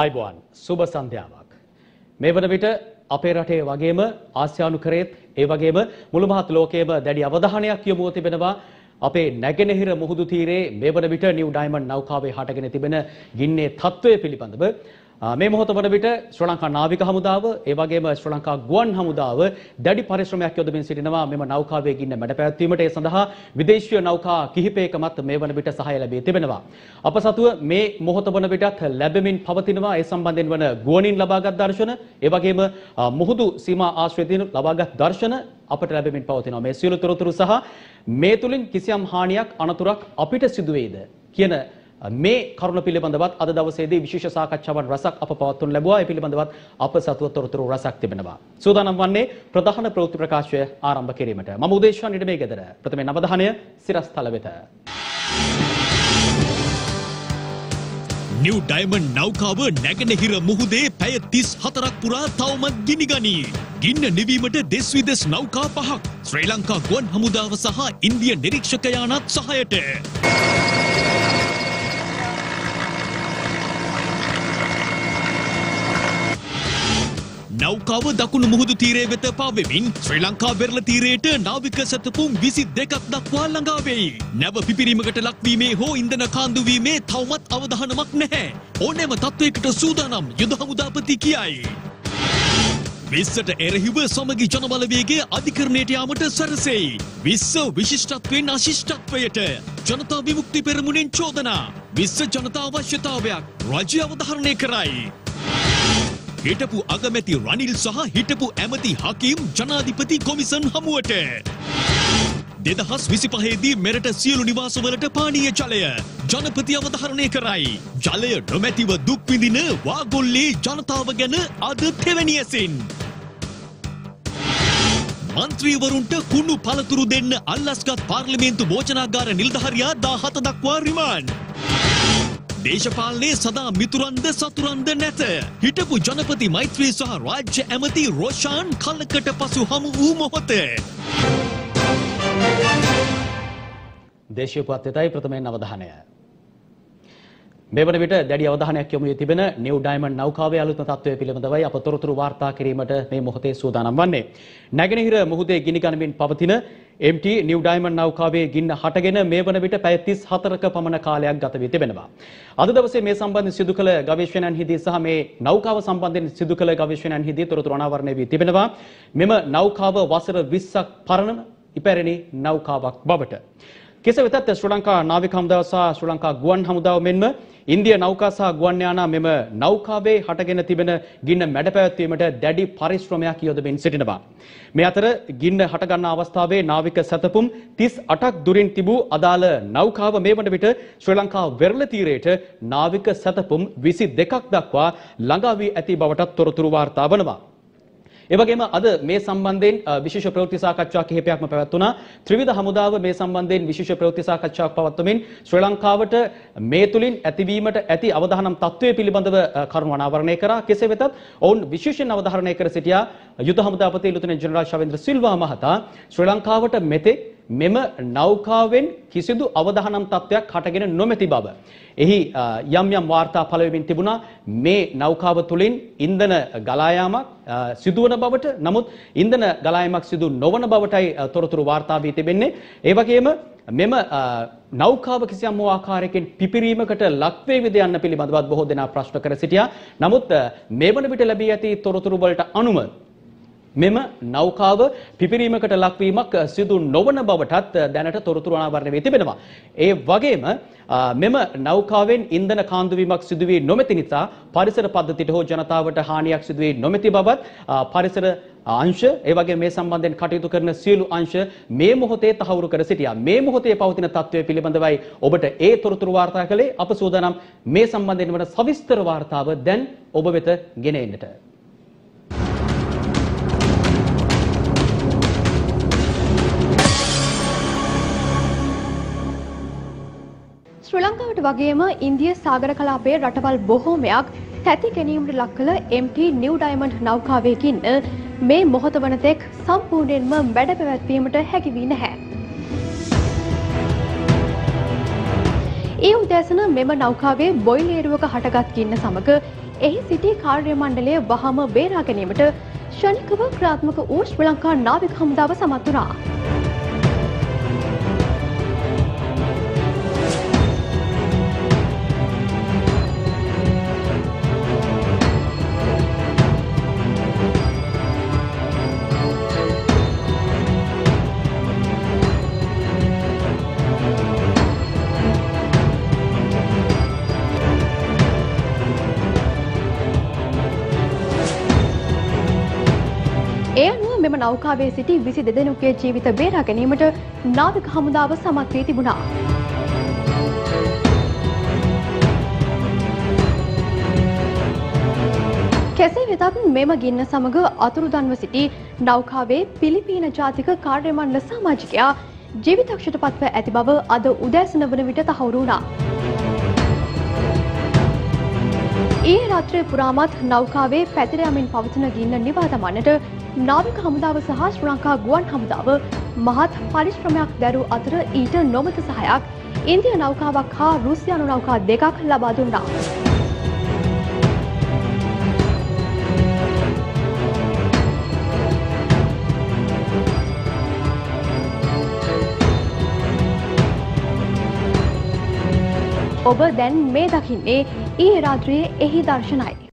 ආයිබෝන් සුබ සන්ධ්‍යාවක්. මේ වන විට අපේ රටේ වගේම ආසියානු කරේත් ඒ වගේම මුළු මහත් ලෝකයේම දැඩි අවධානයක් යොමුව තිබෙනවා අපේ නැගෙනහිර මුහුදු තීරයේ මේ වන විට නිව් ඩයිමන්ඩ් නෞකාවේ හටගෙන තිබෙන ගින්නේ තත්ත්වය පිළිබඳව මේ මොහොත වන විට ශ්‍රී ලංකා නාවික හමුදාව ඒ වගේම ශ්‍රී ලංකා ගුවන් හමුදාව දැඩි පරිශ්‍රමයක් යොදමින් සිටිනවා මෙම නෞකාවේ ගින්න මැඩ පැවැත්වීමට ඒ සඳහා විදේශීය නෞකා කිහිපයකමත් මේ වන විට සහාය ලැබී තිබෙනවා. අප සතුව මේ මොහොත වන විටත් ලැබෙමින් පවතිනවා ඒ සම්බන්ධයෙන් වන ගුවනින් ලබාගත් දර්ශන ඒ වගේම මුහුදු සීමා ආශ්‍රිතයින් ලබාගත් දර්ශන අපට ලැබෙමින් පවතිනවා. මේ සියලු තොරතුරු සහ මේ තුලින් කිසියම් හානියක් අනතුරක් අපිට සිදු වෙයිද කියන මේ කරුණ පිළිබඳවත් අද දවසේදී විශේෂ සාකච්ඡාවන් රසක් අප පවත්වනු ලැබුවා. ඒ පිළිබඳවත් අප සතුව තොරතුරු රසක් තිබෙනවා. සූදානම් වන්නේ ප්‍රධාන ප්‍රවෘත්ති ප්‍රකාශය ආරම්භ කිරීමට. මම උදේශාන් ඉඩමේ ගෙදර. ප්‍රථමයෙන් අවධානය සිරස්තල වෙත. නිව් ඩයිමන්ඩ් නෞකාව නැගෙනහිර මුහුදේ පැය 34ක් පුරා තවමත් ගිනිගනී. ගින්න නිවීමට දෙස් විදෙස් නෞකා පහක් ශ්‍රී ලංකා ගුවන් හමුදාව සහ ඉන්දිය නිරීක්ෂකයානත් සහයට. නෞකාව දකුණු මුහුදු තීරය වෙත පාවෙමින් ශ්‍රී ලංකා වෙරළ තීරයට නාවික සැතපුම් විසි දෙකක් දක්වා ළඟාවෙයි. නැව පිපිරීමකට ලක්වීමේ හෝ ඉන්දන කාන්දුවීමේ තවමත් අවධානමක් නැහැ. ඕනෑම තත්ත්වයකට සූදානම් යුද හමුදාපති කියයි. විස්සට එරහිව සමගි ජනබලවේගේ අධිකරණයට යාමට සැරසෙයි. විස්ස විශිෂ්ටත්වයෙන් අශිෂ්ටත්වයට ජනතා විමුක්ති පෙරමුණෙන් චෝදනා. විස්ස ජනතා අවශ්‍යතාවයක් රජය අවධාරණය කරයි. හිටපු අගමැති රනිල් සහ හිටපු ඇමති හකීම් ජනාධිපති කොමිසන් හමුවට. දෙදහස් විසිපහේදී මෙරට සියලු නිවාසවලට පානීය ජලය ජනපති අවධාරණය කරයි. ජලය නොමැතිව දුක්විඳින වාගොල්ලේ ජනතාව ගැන අද තෙවැනියසින්. මන්ත්‍රීවරුන්ට කුණු පළතුරු දෙන්න අල්ලස්ගත් පාර්ලිමේන්තු භෝජනාගාර නිල්ධහරයා දා හත දක්වා රිමාන්ඩ්. දේශපාලනයේ සදා මිතුරන්ද සතුරන්ද නැත. හිටපු ජනපති මෛත්‍රී සහ රාජ්‍ය ඇමති රෝෂාන් කලකට පසු හමු වූ මොහොත. දේශීය පුවත් වෙතයි ප්‍රථමයෙන් අවධානය. මේ වන විට දැඩි අවධානයක් යොමු වී තිබෙන නිව් ඩයමන්ඩ් නෞකාවේ අලුත්ම තත්ත්වය පිළිබඳවයි අප තොරතුරු වාර්තා කිරීමට මේ මොහොතේ සූදානම් වන්නේ. නැගෙනහිර මුහුදේ ගිනි ගනිමින් පවතින MT නිව් ඩයමන්ඩ් නෞකාවේ ගින්න හටගෙන මේ වන විට පැය 34ක පමණ කාලයක් ගත වී තිබෙනවා. අද දවසේ මේ සම්බන්ධයෙන් සිදු කළ ගවේෂණයන්හිදී සහ මේ නෞකාව සම්බන්ධයෙන් සිදු කළ ගවේෂණයන්හිදී තොරතුරු අනාවරණය වී තිබෙනවා. මෙම නෞකාව වසර 20ක් පරණ ඉපැරණි නෞකාවක් බවට. කෙසේ වෙතත් ශ්‍රී ලංකා නාවික හමුදාව සහ ශ්‍රී ලංකා ගුවන් හමුදාව මෙන්ම ඉන්දිය නෞකා සහ ගුවන් යානා මෙම නෞකාවේ හටගෙන තිබෙන ගින්න මැඩ පැවැත්වීමට දැඩි පරිශ්‍රමයක් යොදමින් සිටිනවා. මේ අතර ගින්න හටගන්න අවස්ථාවේ නාවික සැතපුම් 38ක් දුරින් තිබූ අදාළ නෞකාව මේ වන විට ශ්‍රී ලංකා වෙරළ තීරයට නාවික සැතපුම් 22ක් දක්වා ළඟා වී ඇති බවටත් තොරතුරු වාර්තා වනවා. ඒ වගේම අද මේ සම්බන්ධයෙන් විශේෂ ප්‍රවෘත්ති සාකච්ඡා කිහිපයක්ම පැවැත්වුණා. ත්‍රිවිධ හමුදාව මේ සම්බන්ධයෙන් විශේෂ ප්‍රවෘත්ති සාකච්ඡාවක් පවත්වමින් ශ්‍රී ලංකාවට මේ තුලින් ඇතිවීමට ඇති අවධානම් තත්ත්වය පිළිබඳව කරුණු අනාවරණය කරා. කෙසේ වෙතත් ඔවුන් විශේෂයෙන් අවධාරණය කර සිටියා යුද හමුදාපති ලුතනන්ට් ජෙනරාල් ශවේන්ද්‍ර සිල්වා මහතා ශ්‍රී ලංකාවට මෙතෙක් මෙම නෞකාවෙන් කිසිදු අවධානම් තත්ත්වයක් හටගෙන නොමැති බව. එහි යම් යම් වාර්තා පළ වෙමින් තිබුණා මේ නෞකාව තුලින් ඉන්ධන ගලා යාමක් සිදුවන බවට නමුත් ඉන්ධන ගලා යාමක් සිදු නොවන බවටයි තොරතුරු වාර්තා වී තිබෙන්නේ. ඒ වගේම මෙම නෞකාව කිසියම් වූ ආකාරයකින් පිපිරීමකට ලක් වේවිද යන්න පිළිබඳවත් බොහෝ දෙනා ප්‍රශ්න කර සිටියා. නමුත් මේ වන විට ලැබී ඇති තොරතුරු වලට අනුව මෙම නෞකාව පිපිරීමකට ලක්වීමක් සිදු නොවන බවටත් දැනට තොරතුරු අනාවරණය වී තිබෙනවා. ඒ වගේම මෙම නෞකාවෙන් ඉන්ධන කාන්දුවීමක් සිදු වී නොමැති නිසා පරිසර පද්ධතියට හෝ ජනතාවට හානියක් සිදු වී නොමැති බවත් පරිසර අංශ ඒ වගේ මේ සම්බන්ධයෙන් කටයුතු කරන සියලු අංශ මේ මොහොතේ තහවුරු කර සිටියා. මේ මොහොතේ පවතින තත්ත්වය පිළිබඳවයි ඔබට ඒ තොරතුරු වාර්තා කළේ අප සූදානම් මේ සම්බන්ධයෙන් වන සවිස්තර වාර්තාව දැන් ඔබ වෙත ගෙන එන්නට. ලංකාවට වගේම ඉන්දිය සාගර කලාපයේ රටවල් බොහෝමයක් තැති ගැනීමට ලක් කළ MT නිව් ඩයමන්ඩ් නෞකාවයකින් මේ මොහොත වනතෙක් සම්පූර්ණයෙන්ම වැඩ පැවැත්වීමට හැකි වී නැහැ. ඒ උදෑසන මෙම නෞකාවේ බොයිලේරුවක හටගත් ගින්න සමග එහි සිටි කාර්ය මණ්ඩලය වහම බේරා ගැනීමට ෂණිකව ක්‍රාත්මක වූ ශ්‍රී ලංකා නාවික හමුදාව සමත් වුණා. ඒ අනුව මෙම නෞකාවේ සිටි විසි දෙදෙනුගේ ජීවිත බේරා ගැනීමට නාවික හමුදාව සමත් වී තිබුණා. කෙසේ වෙතත් මෙම ගින්න සමග අතුරුදන්ව සිටි නෞකාවේ පිලිපීන ජාතික කාර්යමණ්ඩල සමාජිකයා ජීවිතක්ෂයට පත්ව ඇති බව අද උදෑසන වන විට තහවුරු වුණා. ඊයේ රාත්‍රිය පුරාමත් නෞකාවේ පැතිර යමින් පවතින ගින්න නිවා දමන්නට නාවික හමුදාව සහ ශ්‍රී ලංකා ගුවන් හමුදාව මහත් පරිශ්‍රමයක් දැරූ අතර ඊට නොමත සහයක් ඉන්දිය නෞකාවක් හා රුසියානු නෞකා දෙකක් ලබා දුන්නා. ඔබ දැන් මේ දකින්නේ ඊයේ රාත්‍රියේ එහි දර්ශනයි.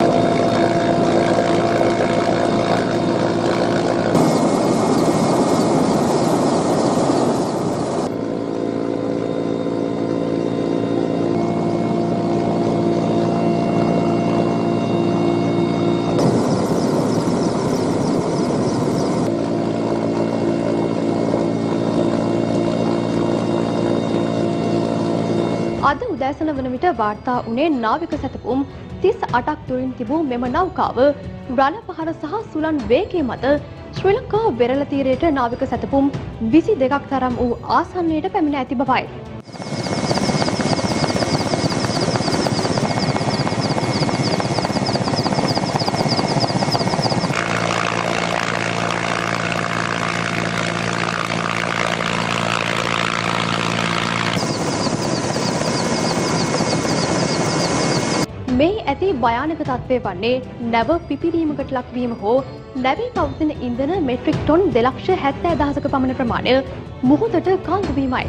අද උදෑසන වන විට වාර්තා වුණේ නාවික සැතපුම් 38ක් දුරින් තිබූ මෙම නෞකාව රළ පහර සහ සුළං වේගය මත ශ්‍රී ලංකා වෙරළ තීරයට නාවික සැතපුම් 22ක් තරම් වූ ආසන්නයට පැමිණ ඇති බවයි. මේ ඇති භයානක තත්ත්වය වන්නේ නැව පිපිරීමකට ලක්වීම හෝ නැවේ පවතින ඉන්ධන මෙට්‍රික් ටොන් දෙලක්ෂ හැත්තෑ දහසක පමණ ප්‍රමාණය මුහොදට කාංගුවීමයි.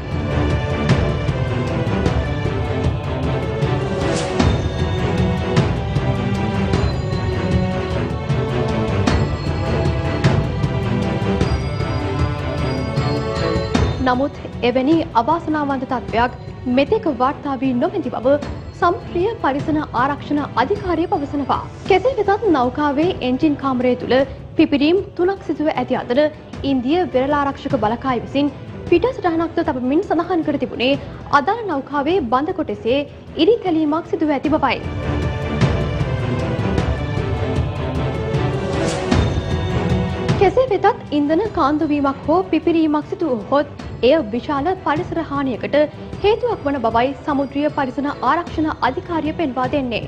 නමුත් එවැනි අවාසනාවන්ත තත්ත්වයක් මෙතෙක වාර්තා වී නොමැති බව සම්ප්‍රිය පරිසන ආරක්ෂණ අධිකාරිය පවසනවා. කෙසේ වෙතත් නෞකාවේ එන්ජින් කාමරය තුළ පිපිරීම් තුනක් සිදුව ඇති අතර ඉන්දිය වෙරලාරක්ෂක බලකාය විසින් පිටසටහනක්ද තබමින් සඳහන් කර තිබුණේ අදාළ නෞකාවේ බඳ කොටසේ ඉරි තැලීමක් සිදුව ඇති බවයි. කෙසේ වෙතත් ඉන්ධන කාන්දුවීමක් හෝ පිපිරීමක් සිදු වුවහොත් එය විශාල පරිසර හානියකට හේතුවක් වන බවයි සමුද්‍රිය පරිසන ආරක්ෂණ අධිකාරිය පෙන්වා දෙන්නේ.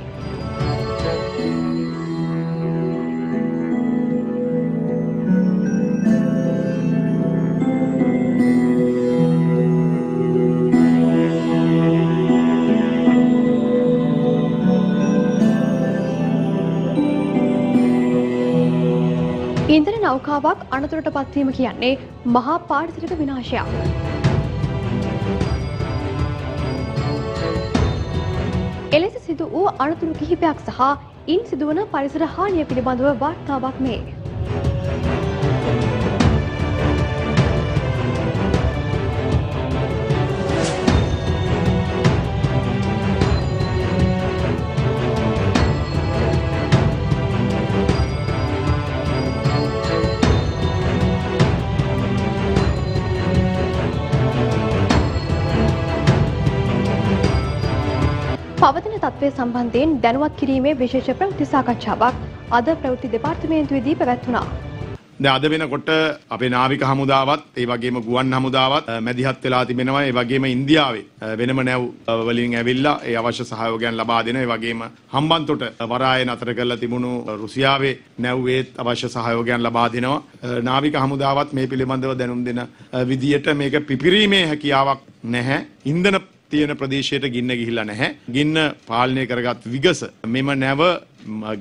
නෞකාවක් අනතුරට පත්වීම කියන්නේ මහා පාරිසරික විනාශයක්. එලෙස සිදු වූ අනතුරු කිහිපයක් සහ ඉන් සිදුවන පරිසර හානිය පිළිබඳව වාර්තාවක් මේ. තත්ත්වය සම්බන්ධයෙන් දැනුවත් කිරීමේ විශේෂ ප්‍රවෘත්ති සාකච්ඡාවක්. අද ප්‍රවෘත්ති දෙපාර්තමේන්තුවේදී පැවැත්වුණා. දැන් අද වෙනකොට අපේ නාවික හමුදාවත් ඒ වගේම ගුවන් හමුදාවත් අ, මැදිහත් වෙලා තිබෙනවා. ඒ වගේම ඉන්දියාවේ අ, වෙනම නැව් අ, වලින් ඇවිල්ලා ඒ අවශ්‍ය සහයෝගයන් ලබා දෙන ඒ වගේම හම්බන්තොට වරාය නතර කරලා තිබුණු අ, රුසියාවේ නැව්වේත් අවශ්‍ය සහයෝගයන් ලබා දෙනවා. අ, නාවික හමුදාවත් මේ පිළිබඳව දැනුම් දෙන අ, විදියට මේක පිපිරීමේ හැකියාවක් නැහැ. ඉන්ධන තියෙන ප්‍රදේශයට ගින්න ගිහිල්ලා නැහැ. ගින්න පාලනය කරගත් විගස මෙම නැව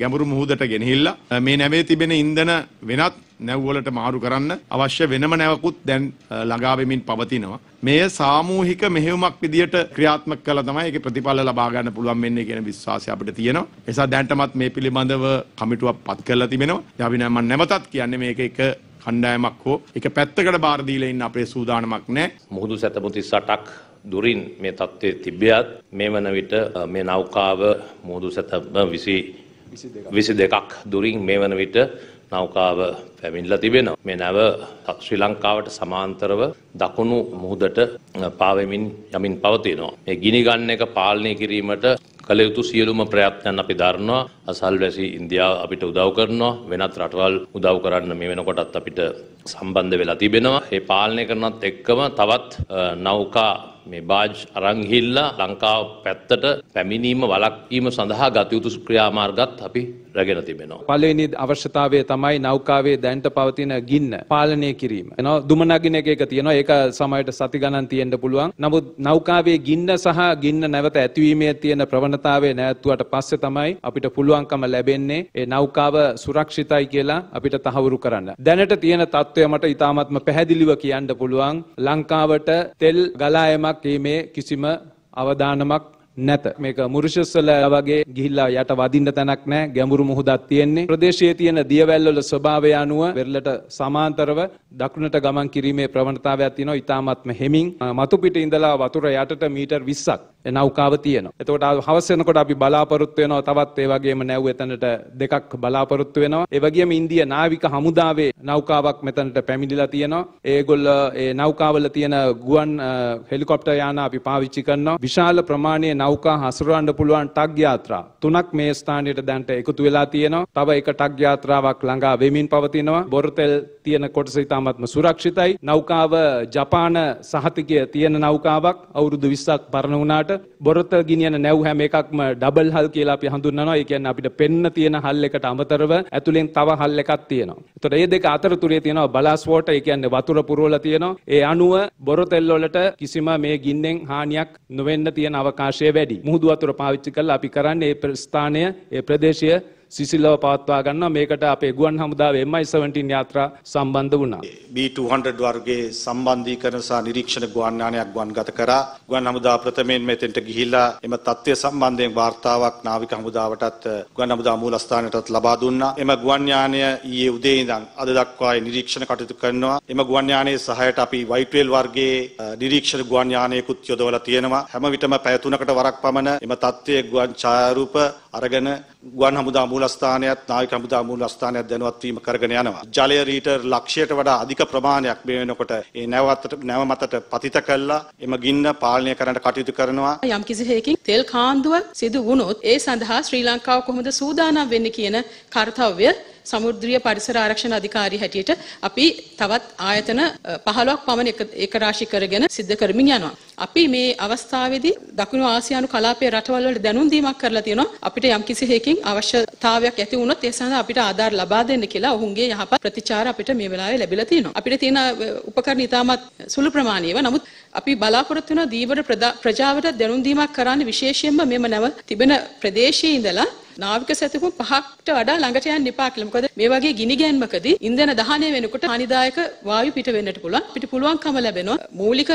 ගැඹුරු මුහුදට ගෙනහිල්ලා මේ නැවේ තිබෙන ඉන්ධන වෙනත් නැව්වලට මාරු කරන්න අවශ්‍ය වෙනම නැවකුත් දැන් ළඟා වෙමින් පවතිනවා. මෙය සාමූහික මෙහෙයුමක් විදියට ක්‍රියාත්මක කළා තමයි ඒකේ ප්‍රතිඵල ලබා ගන්න පුළුවන් වෙන්නේ කියන විශ්වාසය අපිට තියෙනවා. ඒ නිසා දැන්ටමත් මේ පිළිබඳව කමිටුවක් පත් කරලා තිබෙනවා. අපි නම් මම නැවතත් කියන්නේ මේක එක කණ්ඩායමක් හෝ එක පැත්තකට බාර දීලා ඉන්න අපේ සූදානමක් නැහැ. මුහුදු සැතපු 38ක් දුරින් මේ තත්ත්වයේ තිබියත් මේ වන විට මේ නෞකාව මුහුදු සැතප 20 විසි දෙකක් දුරින් මේ වන විට නෞකාව පැමිණිලා තිබෙනවා. මේ නැව ශ්‍රී ලංකාවට සමාන්තරව දකුණු මුහුදට පාවෙමින් යමින් පවතිනවා. මේ ගිනි ගන්න එක පාලනය කිරීමට කළ යුතු සියලුම ප්‍රයත්නයන් අපි දරනවා. අසල්වැසි ඉන්දියාව අපිට උදව් කරනවා. වෙනත් රටවල් උදව් කරන්න මේ වෙනකොටත් අපිට සම්බන්ධ වෙලා තිබෙනවා. ඒ පාලනය කරනත් එක්කම තවත් නෞකා මේ බාජ් අරංහිල්ලා ලංකාව පැත්තට පැමිණීම වලක්වීම සඳහා ගතයුතු ක්‍රියාමාර්ගත් අපි රැගෙන තිබෙනවා. පලවෙනි අවශ්‍යතාවය තමයි නෞකාවේ දැන්ට පවතින ගින්න පාලනය කිරීම. එනවා දුමනගින එක එක තියෙනවා ඒක සමයට සති ගණන් තියෙන්ට පුළුවන්. නමුත් නෞකාවේ ගින්න සහ ගින්න නැවත ඇතිවීමේ තියෙන ප්‍රවණතාවේ නැත්තුවට පස්සේ තමයි අපිට පුළුවන්කම ලැබෙන්නේ ඒ නෞකාව සුරක්ෂිතයි කියලා අපිට තහවුරු කරන්න. දැනට තියෙන තත්ත්වය මට ඉතාමත්ම පැහැදිලිව කියන්න පුළුවන් ලංකාවට තෙල් ගලායමක් ඒමේ කිසිම අවධානමක් නැත. මේක මුරුෂස්සල වගේ ගිහිල්ලා යට වදින්න තැනක් නෑ. ගැඹුරු මුහුදක් තියෙන්නේ. ප්‍රදේශයේ තියෙන දියවැල්වල ස්වභාවය අනුව වෙරළට සමාන්තරව දකුණට ගමන් කිරීමේ ප්‍රවණතාවයක් තියෙනවා. ඊටාත්ම හෙමින් මතු පිට ඉඳලා වතුර යටට මීටර් 20ක් නෞකාව තියෙනවා එතකොට හවස වෙනකොට අපි බලාපොරොත්තු වෙනවා තවත් ඒ වගේම නැව් එතනට දෙකක් බලාපොරොත්තු වෙනවා ඒ වගේම ඉන්දිය නාවික හමුදාවේ නෞකාවක් මෙතනට පැමිණිලා තියෙනවා ඒගොල්ල ඒ නෞකාවල තියෙන ගුවන් හෙලිකොප්ටර් යාන අපි පාවිච්චි කරනවා විශාල ප්‍රමාණයේ නෞකා හසුරවන්න පුළුවන් ටග් යාත්‍රා තුනක් මේ ස්ථානයට දැන්ට එකතු වෙලා තියෙනවා. තව එක ටග් යාත්‍රාවක් ළඟා වෙමින් පවතිනවා. බොරතෙල් තියෙන කොටස ඉතාමත්ම සුරක්ෂිතයි. නෞකාව ජපාන සහතිකය තියෙන නෞකාවක් අවුරුදු 20ක් පරණ වුණාට බොරතෙල් ගිනියන නැව් හැම එකක්ම ඩබල් හල් කියලා අපි හඳුන්වනවා. ඒ කියන්නේ අපිට පෙන්න තියෙන හල් එකට අමතරව ඇතුලෙන් තව හල් එකක් තියෙනවා. එතකොට මේ දෙක අතරතුරේ තියෙනවා බලාස් වෝටර් ඒ කියන්නේ වතුර පුරවලා තියෙනවා. ඒ අණුව බොරතෙල් වලට කිසිම මේ ගින්නෙන් හානියක් නොවෙන්න තියෙන අවකාශය වැඩි. මුහුදු වතුර පාවිච්චි කරලා අපි කරන්නේ ඒ ස්ථානය ඒ ප්‍රදේශය සිසිලව පවත්වා ගන්නවා මේකට අපේ ගුවන් හමුදාවේ MI17 යාත්‍රා සම්බන්ධ වුණා. B200 වර්ගයේ සම්බන්ධීකරණ සහ නිරීක්ෂණ ගුවන් යානයක් ගුවන්ගත කරා. ගුවන් හමුදා ප්‍රථමයෙන් මෙතෙන්ට ගිහිල්ලා එම තත්ත්වය සම්බන්ධයෙන් වාර්තාවක් නාවික හමුදාවටත් ගුවන් හමුදා මූලස්ථානයටත් ලබා දුන්නා. එම ගුවන් යානය ඊයේ උදේ ඉඳන් අද දක්වා නිරීක්ෂණ කටයුතු කරනවා. එම ගුවන් යානයේ සහයට අපි වයිට්වෙල් වර්ගයේ නිරීක්ෂණ ගුවන් යානයකුත් යොදවලා තියෙනවා. හැම විටම පැය තුනකට වරක් පමණ එම තත්ත්වයේ ගුවන් ඡායාරූප අරගෙන ගුවන් හමුදා මූලස්ථානයත් නාවික හමුදා මූලස්ථානයත් දැනුවත් වීම කරගෙන යනවා. ජලය ලීටර් ලක්ෂයට වඩා අධික ප්‍රමාණයක් මේ වෙනකොට ඒ නැවතට නැව මතට පතිත කළා එම ගින්න පාලනය කරන්නට කටයුතු කරනවා. යම් කිසි හේකින් තෙල් කාන්දුව සිදු වුණොත් ඒ සඳහා ශ්‍රී ලංකාව කොහොමද සූදානම් වෙන්නේ කියන කාර්යය සමුද්‍රීය පරිසර ආරක්ෂණ අධිකාරී හැටියට අපි තවත් ආයතන 15ක් පමණ එක රාශි කරගෙන සිද්ධ කරමින් යනවා. අපි මේ අවස්ථාවේදී දකුණු ආසියානු කලාපයේ රටවල් වලට දැනුම් දීමක් කරලා තියෙනවා. අපිට යම්කිසි හේකින් අවශ්‍යතාවයක් ඇති වුණොත් ඒ සඳහා අපිට ආධාර ලබා දෙන්න කියලා ඔවුන්ගේ යහපත් ප්‍රතිචාර අපිට මේ වෙලාවේ ලැබිලා තියෙනවා. අපිට තියෙන උපකරණ ඉතාමත් සුළු ප්‍රමාණීව. නමුත් අපි බලාපොරොත්තු වෙන දීවර ප්‍රජාවට දැනුම් දීමක් කරන්න විශේෂයෙන්ම මෙම නැව තිබෙන ප්‍රදේශයේ ඉඳලා නාවික සැතපුම් පහකට වඩා ළඟට යන්න එපා කියලා. මොකද මේ වගේ ගිනි ගැන්මකදී ඉන්ධන දහනය වෙනකොට හානිදායක වායු පිට වෙන්නට පුළුවන්. අපිට පුළුවන්කම ලැබෙනවා මූලික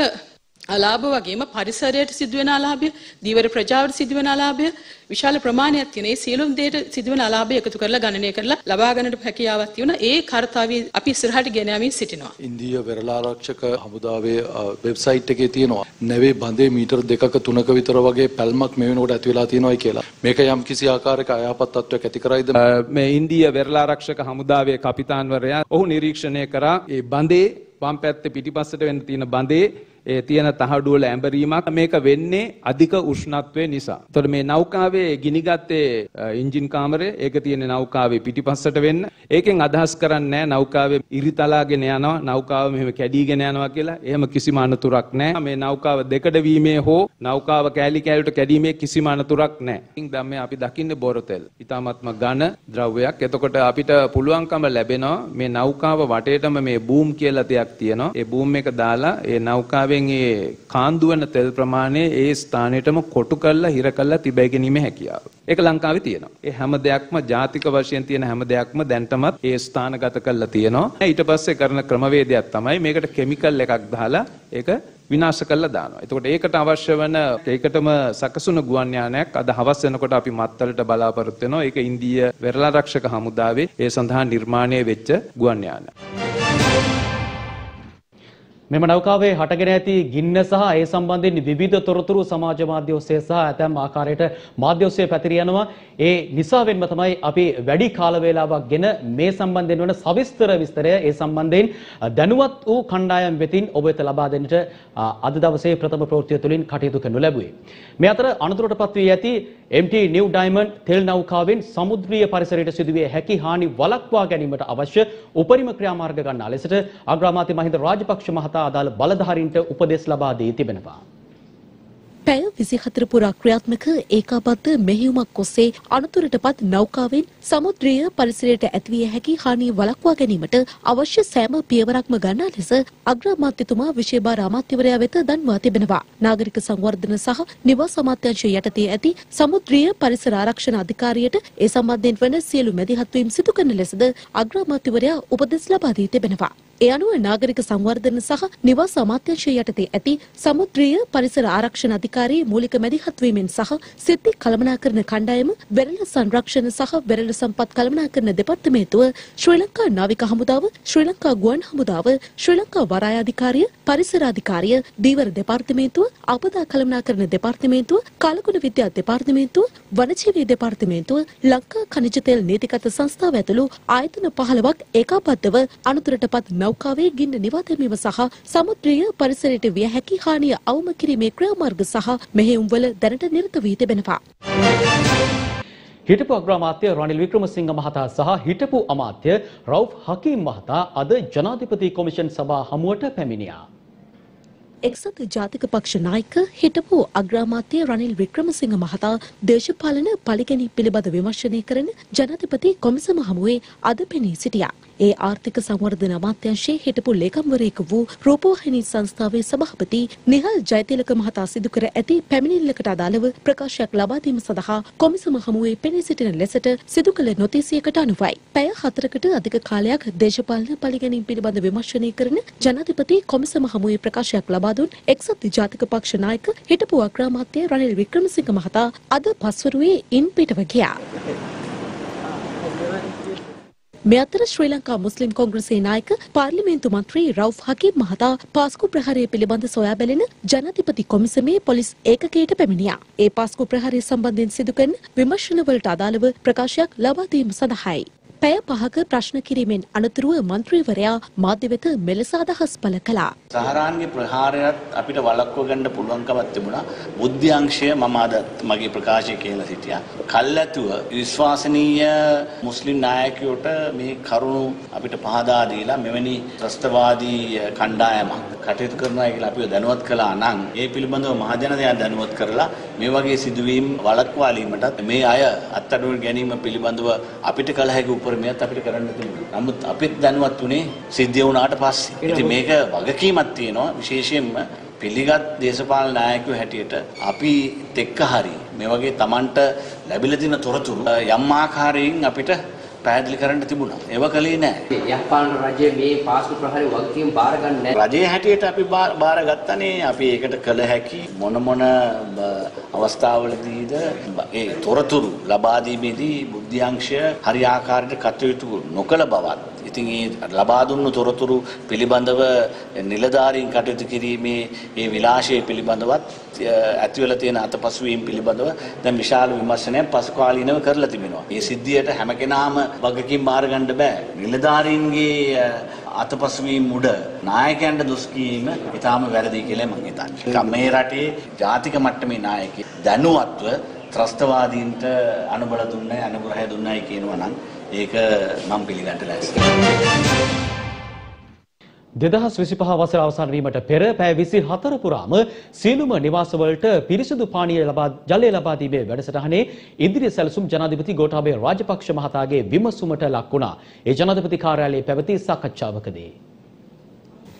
අලාභ වගේම පරිසරයට සිදුවෙන අලාභය, දීවර ප්‍රජාවට සිදුවෙන අලාභය විශාල ප්‍රමාණයක් තියෙන. ඒ සියලුම දේට සිදුවෙන අලාභය එකතු කරලා ගණනය කරලා ලබා ගන්නට හැකියාවක් තියෙනවා. ඒ කාර්යය අපි ඉස්සරහට ගෙන යමින් සිටිනවා. ඉන්දිය වෙරළාරක්ෂක හමුදාවේ වෙබ්සයිට් එකේ තියෙනවා. නැවේ බඳේ මීටර් දෙකක තුනක විතර වගේ පැල්මක් මේ වෙනකොට ඇති වෙලා තියෙනවායි කියලා. මේක යම් කිසි ආකාරයක අයහපත් තත්ත්වයක් ඇති කරයිද? මේ ඉන්දිය වෙරළාරක්ෂක හමුදාවේ කපිතාන්වරයා ඔහු නිරීක්ෂණය කරා ඒ බඳේ වම් පැත්තේ පිටිපස්සට වෙන්න තියෙන බඳේ ඒ තියෙන තහඩුවල ඇඹරීමක් මේක වෙන්නේ අධික උෂ්ණත්වය නිසා. එතකොට මේ නෞකාවේ ගිනිගත්තේ එන්ජින් කාමරය ඒක තියෙන නෞකාවේ පිටිපස්සට වෙන්න. ඒකෙන් අදහස් කරන්නේ නෞකාවේ ඉරිතලාගෙන යනවා නෞකාව මෙහෙම කැඩීගෙන යනවා කියලා. එහෙම කිසිම අනතුරක් නැහැ. මේ නෞකාව දෙකඩ වීමේ හෝ නෞකාව කෑලි කෑලට කැඩීමේ කිසිම අනතුරක් නැහැ. දැන් මේ අපි දකින්නේ බොරතෙල්. ඊ타මත්ම ඝන ද්‍රව්‍යයක්. එතකොට අපිට පුළුවන්කම ලැබෙනවා මේ නෞකාව වටේටම මේ බූම් කියලා දෙයක් තියෙනවා. ඒ බූම් එක දාලා ඒ නෞකාවේ නිසාවෙන් ඒ කාන්දු වෙන තෙල් ප්‍රමාණය ඒ ස්ථානයටම කොටු කරලා හිර කරලා තිබෑ ගැනීමේ හැකියාව. ඒක ලංකාවේ තියෙනවා. ඒ හැම දෙයක්ම ජාතික වශයෙන් තියෙන හැම දෙයක්ම දැන්ටමත් ඒ ස්ථානගත කරලා තියෙනවා. ඊට පස්සේ කරන ක්‍රමවේදයක් තමයි මේකට කෙමිකල් එකක් දාලා ඒක විනාශ කරලා දානවා. එතකොට ඒකට අවශ්‍ය වෙන ඒකටම සකසුන ගුවන් යානයක් අද හවස් වෙනකොට අපි මත්තලට බලාපොරොත්තු වෙනවා. ඒක ඉන්දීය වෙරළාරක්ෂක හමුදාවේ ඒ සඳහා නිර්මාණය වෙච්ච ගුවන් යානයක්. මෙම නෞකාවේ හටගෙන ඇති ගින්න සහ ඒ සම්බන්ධයෙන් විවිධ තොරතුරු සමාජ මාධ්‍ය ඔස්සේ සහ ඇතැම් ආකාරයට මාධ්‍ය ඔස්සේ පැතිර යනවා. ඒ නිසාවෙන්ම තමයි අපි වැඩි කාල වේලාවක් ගෙන මේ සම්බන්ධයෙන් වන සවිස්තර විස්තරය ඒ සම්බන්ධයෙන් දැනුවත් වූ කණ්ඩායම් වෙතින් ඔබ වෙත ලබා දෙන්නට අද දවසේ ප්‍රථම ප්‍රවෘත්තිය තුළින් කටයුතු කරනු ලැබුවේ. මේ අතර අනතුරටපත් වී ඇති MT නිව් ඩයිමන්ඩ් තෙල් නෞකාවෙන් සමුද්‍රීය පරිසරයට සිදුවිය හැකි හානි වළක්වා ගැනීමට අවශ්‍ය උපරිම ක්‍රියාමාර්ග ගන්නා ලෙසට අග්‍රාමාත්‍ය මහින්ද රාජපක්ෂ මහතා අදාළ බලධාරීන්ට උපදෙස් ලබා දී තිබෙනවා. පැය විසිහතර පුරා ක්‍රියාත්මක ඒකාබද්ධ මෙහෙයුමක් ඔස්සේ අනතුරටපත් නෞකාවෙන් සමුද්‍රීය පරිසරයට ඇතිවිය හැකි හානිය වළක්වා ගැනීමට අවශ්‍ය සෑම පියවරක්ම ගන්නා ලෙස අග්‍රාමාත්‍යතුමා විශේෂ අමාත්‍යවරයා වෙත දන්වා තිබෙනවා. නාගරික සංවර්ධන සහ නිවාස අමාත්‍යාංශය යටතේ ඇති සමුද්‍රීය පරිසර ආරක්ෂණ අධිකාරියට ඒ සම්බන්ධයෙන් වන සියලු මැදිහත්වීම් සිදු කරන ලෙසද අග්‍රාමාත්‍යවරයා උපදෙස් ලබා දී තිබෙනවා. ඒ අනුව නාගරික සංවර්ධන සහ නිවාස අමාත්‍යාංශය යටතේ ඇති සමුද්‍රීය පරිසර ආරක්ෂණ අධිකාරී මූලික මැදිහත් වීමෙන් සහ සිද්ධි කළමනාකරන කණ්ඩායම වෙරළ සංරක්ෂණ සහ වෙරළ සම්පත් කළමනාකරන දෙපාර්තමේන්තුව ශ්‍රී ලංකා නාවික හමුදාව ශ්‍රී ලංකා ගුවන් හමුදාව ශ්‍රී ලංකා වරාය අධිකාරිය පරිසර අධිකාරිය දීවර දෙපාර්තමේන්තුව අපදා කළමනාකරන දෙපාර්තමේන්තුව කාලගුණ විද්‍යා දෙපාර්තමේන්තුව වනජීවී දෙපාර්තමේන්තුව ලංකා ખනිජ තෙල් නීතිගත සංස්ථාව ඇතුළු ආයතන 15ක් ඒකාබද්ධව අනුතරටපත් නෞකාවේ ගින්න නිවා දැමීම සහ සමුද්‍රීය පරිසරයට විය හැකි හානිය අවම කිරීමේ ක්‍රියාමාර්ග සහ මෙහෙයුම්වල දැනට නිරත වී තිබෙනවා. හිටපු අග්‍රාමාත්‍ය රනිල් වික්‍රමසිංහ මහතා සහ හිටපු අමාත්‍ය රවුෆ් හකීම් මහතා අද ජනාධිපති කොමිෂන් සභා හමුවට පැමිණියා. එක්සත් ජාතික පක්ෂ නායක හිටපු අග්‍රාමාත්‍ය රනිල් වික්‍රමසිංහ මහතා දේශපාලන පලිගැනීම් පිළිබඳ විමර්ශනය කරන ජනාධිපති කොමිසම හමුවේ අද පෙනී සිටියා. ඒ ආර්ථික සංවර්ධන අමාත්‍යංශයේ හිටපු ලේකම්වරයෙකු වූ රූපවාහිනී සංස්ථාවේ සභාපති නිහල් ජයතිලක මහතා සිදු කර ඇති පැමිණිල්ලකට අදාළව ප්‍රකාශයක් ලබා දීම සඳහා කොමිසම හමුවේ පෙනී සිටින ලෙසට සිදු කළ නොතීසියකට අනුවයි. පැය හතරකට අධික කාලයක් දේශපාලන පරිගැනීම් පිළිබඳ විමර්ශනය කරන ජනාධිපති කොමිසම හමුවේ ප්‍රකාශයක් ලබා දුන් එක්සත් ජාතික පක්ෂ නායක හිටපු අග්‍රාමාත්‍ය රනිල් වික්‍රමසිංහ මහතා අද පස්වරුවේ ඉන් පිටව ගියා. මේ අතර ශ්‍රී ලංකා මුස්ලිම් කොංග්‍රසයේ නායක පාර්ලිමේන්තු මන්ත්‍රී රවුෆ් හකීම් මහතා පාස්කු ප්‍රහාරය පිළිබඳ සොයා බැලෙන ජනාධිපති කොමිසමේ පොලිස් ඒකකයට පැමිණියා. ඒ පාස්කු ප්‍රහාරය සම්බන්ධයෙන් සිදු කරන විමර්ශනවලට අදාළව ප්‍රකාශයක් ලබා දීම සඳහායි. පැය පහක ප්‍රශ්න කිරීමෙන් අනතුරුව මන්ත්‍රීවරයා මාධ්‍ය වෙත මෙලෙස අදහස් පළ කළා. සහරාන්ගේ ප්‍රහාරයත් අපිට වළක්ව ගන්න පුළුවන්කමක් තිබුණා. බුද්ධ්‍යංශය මම අද මගේ ප්‍රකාශය කියලා සිටියා. කල්ැතුව විශ්වාසනීය මුස්ලිම් නායකයෝට මේ කරුණු අපිට පහදා දීලා මෙවැනි ත්‍රස්තවාදී කණ්ඩායමක් කටයුතු කරනවා කියලා අපිව දැනුවත් කළා නම් ඒ පිළිබඳව මහජනතයා දැනුවත් කරලා මේ වගේ සිදුවීම් වළක්වාලීමටත් මේ අය අත්අඩංගුවට ගැනීම පිළිබඳව අපිට කළ හැකි උපරිමයත් අපිට කරන්න තිබුණා. නමුත් අපිත් දැනුවත් වුණේ සිද්ධිය වුණාට පස්සේ. ඉතින් මේක වගකීමක් තියෙනවා විශේෂයෙන්ම පිළිගත් දේශපාලන නායකයෝ හැටියට අපි එක්ක හරි මේ වගේ Tamanට ලැබිලා තියෙන තොරතුරු යම් ආකාරයෙන් අපිට පැහැදිලි කරන්න තිබුණා. ඒව කළේ නැහැ. යහපාලන රජය මේ පාස්කු ප්‍රහාරය වගකීම් බාර ගන්න. රජයේ හැටියට අපි බාරගත්තනේ අපි ඒකට කළ හැකි මොන මොන අවස්ථාවලදීද ඒ තොරතුරු ලබා දීමේදී බුද්ධ්‍යංශය හරි ආකාරයට කටයුතු නොකළ බවත් ඉතින් ඒ ලබා දුන්නු තොරතුරු පිළිබඳව නිලධාරීන් කටයුතු කිරීමේ ඒ විලාශය පිළිබඳවත් ඇතිවලා තියෙන අතපසුවීම් පිළිබඳව දැන් විශාල විමර්ශනයක් පසුකාලීනව කරලා තිබෙනවා. මේ සිද්ධියට හැම කෙනාම වගකීම් බාර ගන්න බෑ. නිලධාරීන්ගේ අතපසුවීම් උඩ නායකයන්ට දොස් කීම ඉතාම වැරදි කියලා මම හිතන්නේ. මේ රටේ ජාතික මට්ටමේ නායකයෙක් දැනුවත්ව ත්‍රස්තවාදීන්ට අනුබල දුන්නයි අනුග්‍රහය දුන්නයි කියනවා නම් ඒක මම පිළිගන්න ලැස්තියි. දෙදහස් විසි පහ වසර අවසන් වීමට පෙර පැය විසි හතර පුරාම සියලුම නිවාසවලට පිරිසිදු පානීය ලබා ජලය ලබා දීමේ වැඩසටහනේ ඉදිරි සැලසුම් ජනාධිපති ගෝඨාභය රාජපක්ෂ මහතාගේ විමසුමට ලක් වුණා. ඒ ජනාධිපති කාර්යාලයේ පැවති සාකච්ඡාවකදී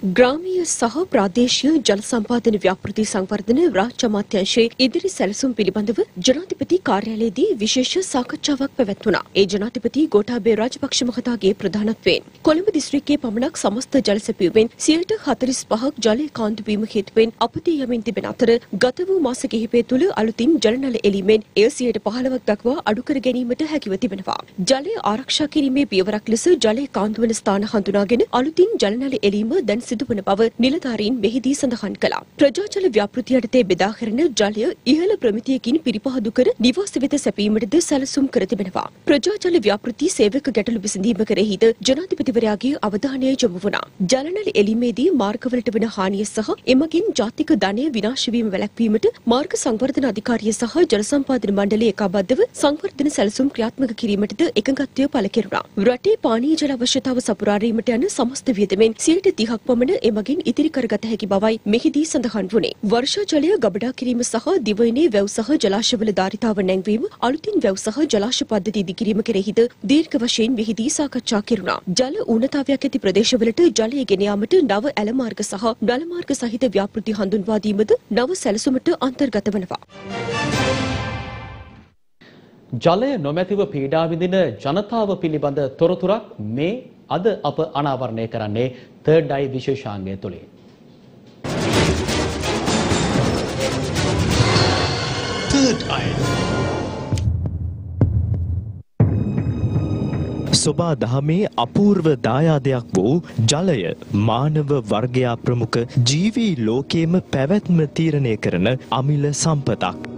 ග්‍රාමීය සහ ප්‍රාදේශීය ජල සම්පාදන ව්‍යාපෘති සංවර්ධන රාජ්‍ය අමාත්‍යාංශයේ ඉදිරි සැලසුම් පිළිබඳව ජනාධිපති කාර්යාලයේදී විශේෂ සාකච්ඡාවක් පැවැත්වුණා. ඒ ජනාධිපති ගෝඨාභය රාජපක්ෂ මහතාගේ ප්‍රධානත්වයෙන් කොළඹ දිස්ත්‍රික්කයේ පමණක් සමස්ත ජල සැපයුමෙන් 45ක් ජලය කාන්දු වීම හේතුවෙන් අපතේ යමින් තිබෙන අතර ගත වූ මාස කිහිපය තුළ අලුතින් ජලනල එලීමෙන් එය 15ක් දක්වා අඩු කර ගැනීමට හැකිව තිබෙනවා. ජලය ආරක්ෂා කිරීමේ පියවරක් ලෙස ජලය කාන්දු වන ස්ථාන හඳුනාගෙන අලුතින් ජලනල එලීම දැන් සිදුවන බව නිලධාරීන් මෙහිදී සඳහන් කළා. ප්‍රජාජල ව්‍යාපෘති යටතේ බෙදා හැරෙන ජලය ඉහළ ප්‍රමිතියකින් පිරිපහදු කර නිවාස වෙත සැපීමටද සැලසුම් කර තිබෙනවා. ප්‍රජාජල ව්‍යාපෘති සේවක ගැටලු විසඳීම කෙරෙහිද ජනාධිපතිවරයාගේ අවධානය යොමු වුණා. ජලනල එලීමේදී මාර්ගවලට වන හානිය සහ එමගින් ජාතික ධනය විනාශ වීම වැළැක්වීමට මාර්ග සංවර්ධන අධිකාරිය සහ ජල සම්පාදන මණ්ඩලය ඒකාබද්ධව සංවර්ධන සැලසුම් ක්‍රියාත්මක කිරීමටද එකඟත්වය පළ කෙරුණා. රටේ පානීය ජල අවශ්‍යතාව සපුරාරීමට යන සමස්ත වියදමෙන් 30ක් පමණ එමගින් ඉදිරි කරගත හැකි බවයි මෙහිදී සඳහන් වුණේ. වර්ෂා ජලය ගබඩා කිරීම සහ දිවයිනේ වැව් සහ ජලාශවල ධාරිතාව නැංවීම අලුතින් වැව් සහ ජලාශ පද්ධති ඉදිකිරීම කෙරෙහිද දීර්ඝ වශයෙන් මෙහිදී සාකච්ඡා කෙරුණා. ජල ඌනතාවයක් ඇති ප්‍රදේශවලට ජලය ගෙන යාමට නව ඇල මාර්ග සහ නල මාර්ග සහිත ව්‍යාපෘති හඳුන්වා දීමද නව සැලසුමට අන්තර්ගත වනවා. ජලය නොමැතිව පීඩා විඳින ජනතාව පිළිබඳ තොරතුරක් මේ අද අප අනාවරණය කරන්නේ තර්ඩ් අයි විශේෂාංගය තුළින්. Third Eye. සොබා දහමේ අපූර්ව දායාදයක් වූ ජලය මානව වර්ගයා ප්‍රමුඛ ජීවී ලෝකයේම පැවැත්ම තීරණය කරන අමිල සම්පතක්.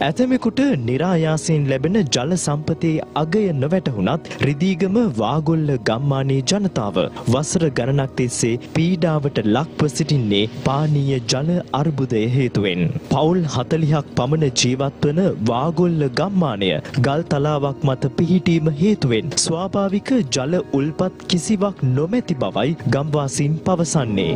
ඇතමෙකුට නිරායාසයෙන් ලැබෙන ජල සම්පතේ අගය නොවැටහුණත් රිදීගම වාගොල්ල ගම්මානයේ ජනතාව වසර ගණනක් තිස්සේ පීඩාවට ලක්ව සිටින්නේ පානීය ජල අර්බුදය හේතුවෙන්. පවුල් හතලිහක් පමණ ජීවත්වන වාගොල්ල ගම්මානය ගල් තලාවක් මත පිහිටීම හේතුවෙන් ස්වාභාවික ජල උල්පත් කිසිවක් නොමැති බවයි ගම්වාසින් පවසන්නේ.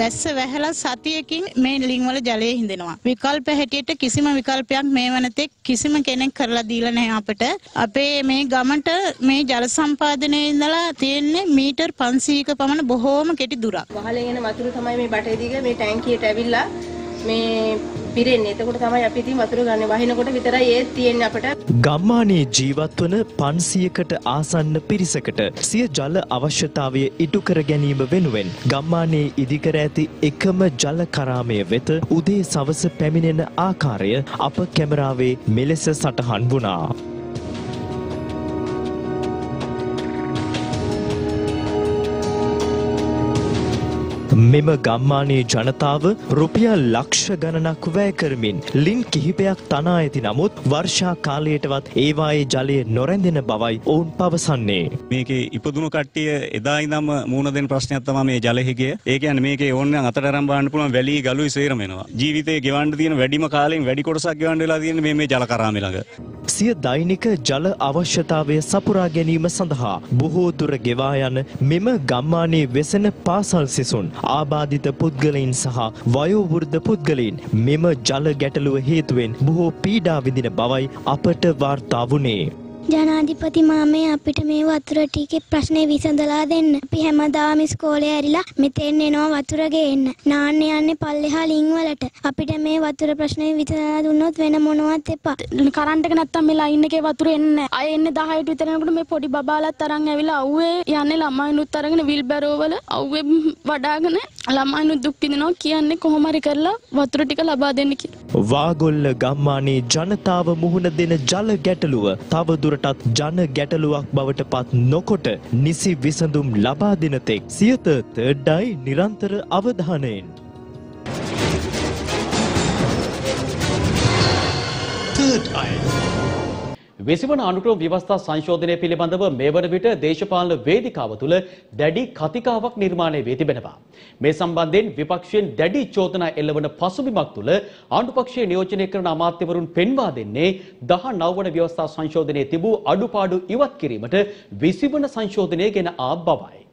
වැස්ස වැහලා සතියකින් මේ ලිංවල ජලය හිඳෙනවා. විකල්ප හැටියට කිසිම විකල්පයක් මේ වනතෙක් කිසිම කෙනෙක් කරලා දීලා නැහැ අපට. අපේ මේ ගමට මේ ජල සම්පාදනයේ ඉඳලා තියෙන්නේ මීටර් 500ක පමණ බොහෝම කෙටි දුරක්. වහලෙන් එන වතුර තමයි මේ බටේ දිග මේ ටැංකියට ඇවිල්ලා මේ පිරෙන්නේ. එතකොට තමයි අපි ඉතින් වතුර ගන්න. වහිනකොට විතරයි ඒත් තියෙන්නේ අපට. ගම්මානයේ ජීවත්වන පන්සියකට ආසන්න පිරිසකට සිය ජල අවශ්‍යතාවය ඉටු කර ගැනීම වෙනුවෙන් ගම්මානයේ ඉදිකර ඇති එකම ජල කරාමය වෙත උදේ සවස පැමිණෙන ආකාරය අප කැමරාවේ මෙලෙස සටහන් වුණා. මෙම ගම්මානයේ ජනතාව රුපියල් ලක්ෂ ගණනක් වැය කරමින් ලින් කිහිපයක් තනා ඇති නමුත් වර්ෂා කාලයටවත් ඒවායේ ජලය නොරැඳෙන බවයි ඔවුන් පවසන්නේ. මේකේ ඉපදුණු කට්ටිය එදා ඉඳන්ම මූණ දෙන ප්‍රශ්නයක් තමයි මේ ජලහිගය. ඒ කියන්නේ මේකේ ඕනනම් අතට අරන් බලන්න පුළුවන් වැලි ගලුයි සේරම එනවා. ජීවිතේ ගෙවන්න තියෙන වැඩිම කාලෙන් වැඩි කොටසක් ගෙවන්න වෙලා තියෙන්නේ මේ මේ ජල කරාමේ ළඟ. සිය දෛනික ජල අවශ්‍යතාවය සපුරා ගැනීම සඳහා බොහෝ දුර ගෙවා යන මෙම ගම්මානයේ වෙසෙන පාසල් සිසුන් ආබාධිත පුද්ගලයින් සහ වයෝවෘද්ධ පුද්ගලයින් මෙම ජල ගැටලුව හේතුවෙන් බොහෝ පීඩා විඳින බවයි අපට වාර්තා වුණේ. ජනාධිපති මාමේ අපිට මේ වතුර ටිකේ ප්‍රශ්නේ විසඳලා දෙන්න. අපි හැමදාම ඉස්කෝලේ ඇරිලා මෙතෙන් එනවා වතුර ගේන්න. නාන්න යන්නේ පල්ලෙහා ලිං වලට. අපිට මේ වතුර ප්‍රශ්නේ විසඳලා දුන්නොත් වෙන මොනවත් එපා. කරන්ට් එක නැත්තම් මේ ලයින් එකේ වතුර එන්නේ නැහැ. අය එන්නේ 10ට විතර යනකොට මේ පොඩි බබාලත් අරන් ඇවිල්ලා අවුවේ යන්නේ ළමයිනුත් අරගෙන විල්බැරෝ වල අවුවේ වඩාගෙන ළමයිනුත් දුක් විඳිනවා කියන්නේ කොහොම හරි කරලා වතුර ටික ලබා දෙන්න කියලා. වාගොල්ල ගම්මානයේ ජනතාව මුහුණ දෙන ජල ගැටලුව තවදුරටත් ජන ගැටලුවක් බවට පත් නොකොට නිසි විසඳුම් ලබා දෙන තෙක් සියත තර්ඩ්ඩයි නිරන්තර අවධානයෙන්. Third Eye. වෙසිවන අනුක්‍රම ව්‍යවස්ථා සංශෝධනය පිළිබඳව මේ වන විට දේශපාලන වේදිකාව තුළ දැඩි කතිකාවක් නිර්මාණය වී තිබෙනවා. මේ සම්බන්ධයෙන් විපක්ෂයෙන් දැඩි චෝදනා එල්ලවන පසුබිමක් තුළ ආණ්ඩුපක්ෂයේ නියෝජනය කරන අමාත්‍යවරුන් පෙන්වා දෙන්නේ 19 වන ව්‍යවස්ථා සංශෝධනයේ තිබූ අඩුපාඩු ඉවත් කිරීමට විසිවන සංශෝධනය ගෙන ආ බවයි.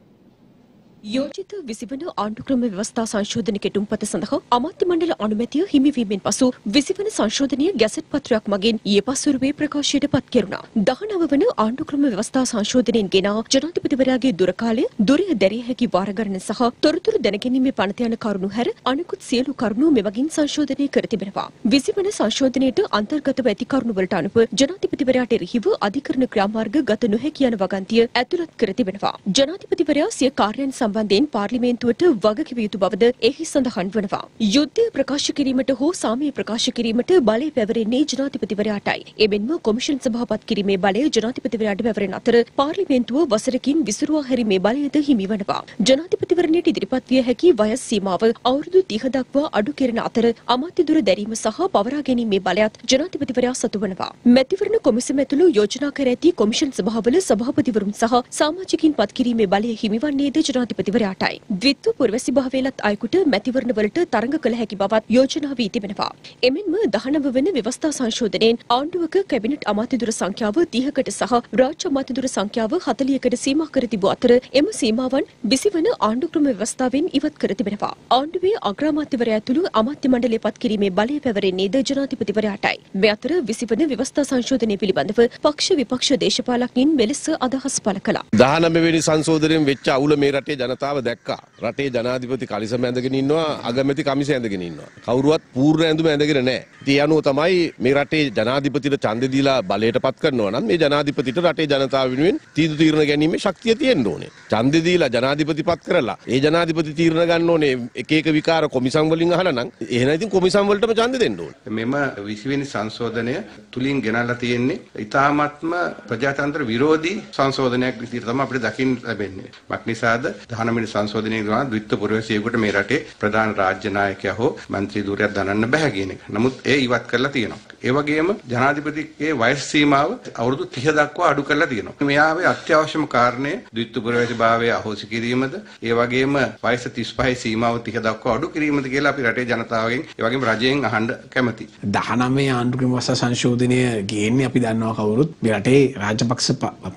යෝජිත විසිවන ආණ්ඩුක්‍රම ව්‍යවස්ථා සංශෝධන කෙටුම්පත සඳහා අමාත්‍ය මණ්ඩල අනුමැතිය හිමිවීමෙන් පසු විසිවන සංශෝධනය ගැසට් පත්‍රයක් මගින් ඊයේ පස්වරුවේ ප්‍රකාශයට පත් කෙරුණා. 19 වන ආණ්ඩුක්‍රම ව්‍යවස්ථා සංශෝධනයෙන් ගෙන ජනාධිපතිවරයාගේ දුර කාලය දුරය දැරිය හැකි වාර ගණන සහ තොරතුරු දැනගැනීමේ පනත යන කරුණු හැර අනෙකුත් සියලු කරුණු මෙමගින් සංශෝධනය කර තිබෙනවා. විසිවන සංශෝධනයට අන්තර්ගතව ඇති කරුණු වලට අනුව ජනාධිපතිවරයාට එරෙහිව අධිකරණ ක්‍රියාමාර්ග ගත නොහැකි යන වගන්තිය ඇතුළත් කර තිබෙනවා. ජනාධිපතිවරයා සිය කාර්යයන් සම්බන්ධයෙන් පාර්ලිමේන්තුවට වගකිව යුතු බවද එහි සඳහන් වනවා. යුද්ධය ප්‍රකාශ කිරීමට හෝ සාමය ප්‍රකාශ කිරීමට බලය පැවරෙන්නේ ජනාධිපතිවරයාටයි. එමෙන්ම කොමිෂන් සභාපත් කිරීමේ බලය ජනාධිපතිවරයාට පැවරෙන අතර පාර්ලිමේන්තුව වසරකින් විසිරුවා හැරීමේ බලයද හිමි වනවා. ජනාධිපතිවරණයට ඉදිරිපත් විය හැකි වයස් සීමාව අවුරුදු 30 දක්වා අඩු කෙරෙන අතර අමාත්‍ය දුර දැරීම සහ පවරා ගැනීමේ බලයත් ජනාධිපතිවරයා සතු වනවා. මැතිවරණ කොමිසම ඇතුළු යෝජනා කර ඇති කොමිෂන් සභාවල සභාපතිවරුන් සහ සමාජිකින් පත් කිරීමේ බලය හිමිවන්නේද ජනාධිපතිවරයාටයි. ද්විත්ව පුරවැසි භාවයලත් අයෙකුට මැතිවරණ වලට තරඟ කළ හැකි බවත් යෝජනා වී තිබෙනවා. එමෙන්ම 19 වන ව්‍යවස්ථා සංශෝධනයෙන් ආණ්ඩුවක කැබිනට් අමාත්‍යදුර සංඛ්‍යාව 30කට සහ රාජ්‍ය අමාත්‍යදුර සංඛ්‍යාව 40කට සීමා කර තිබූ අතර එම සීමාවන් 20 වන ආණ්ඩුක්‍රම ව්‍යවස්ථාවෙන් ඉවත් කර තිබෙනවා. ආණ්ඩුවේ අග්‍රාමාත්‍යවරයා ඇතුළු අමාත්‍ය මණ්ඩලය පත් කිරීමේ බලය පැවරෙන්නේද ජනාධිපතිවරයාටයි. මේ අතර 20 වන ව්‍යවස්ථා සංශෝධනය පිළිබඳව පක්ෂ විපක්ෂ දේශපාලකයින් මෙලෙස අදහස් පළ කළා. 19 වෙනි සංශෝධනයෙන් වෙච්ච අවුල මේ රටේ ජනතාව දැක්කා. රටේ ජනාධිපති කලිසම ඇඳගෙන ඉන්නවා, අගමැති කමිස ඇඳගෙන ඉන්නවා. කවුරුවත් පූර්ණ ඇඳුම ඇඳගෙන නැහැ. ඉතින් ඒ අනුව තමයි මේ රටේ ජනාධිපතිට ඡන්දෙ දීලා බලයට පත් කරනවා නම් මේ ජනාධිපතිට රටේ ජනතාව වෙනුවෙන් තීන්දුව తీරන ගැනීමේ ශක්තිය තියෙන්න ඕනේ. ඡන්දෙ දීලා ජනාධිපති පත් කරලා ඒ ජනාධිපති තීරණ ගන්න ඕනේ එක එක විකාර කොමිසම් වලින් අහලා නම් එහෙනම් ඉතින් කොමිසම් වලටම ඡන්දෙ දෙන්න ඕනේ. මෙම 20 වෙනි සංශෝධනය තුලින් ගෙනල්ලා තියෙන්නේ ඊ타මත්ම ප්‍රජාතන්ත්‍ර විරෝධී සංශෝධනයක් විදිහට තමයි අපිට දකින්න ලැබෙන්නේ. මක් නිසාද 19 වෙනි සංශෝධනයේ ගමන් ද්විත්ව පුරවැසියෙකුට මේ රටේ ප්‍රධාන රාජ්‍ය නායකයා හෝ മന്ത്രി ධූරයක් දනන්න බෑ කියන එක. නමුත් ඒ ඉවත් කරලා තියෙනවා. ඒ වගේම ජනාධිපතිගේ වයස් සීමාව අවුරුදු 30 දක්වා අඩු කරලා තියෙනවා. මෙයාවේ අත්‍යවශ්‍යම කාරණය ද්විත්ව පුරවැසිභාවය අහෝසි කිරීමද, ඒ වගේම වයස 35 සීමාව 30 දක්වා අඩු කිරීමද කියලා අපි රටේ ජනතාවගෙන් ඒ වගේම රජයෙන් අහන්න කැමතියි. 19 ආණ්ඩුක්‍රම ව්‍යවස්ථා සංශෝධනය ගේන්නේ අපි දන්නවා කවුරුත් මේ රටේ රාජපක්ෂ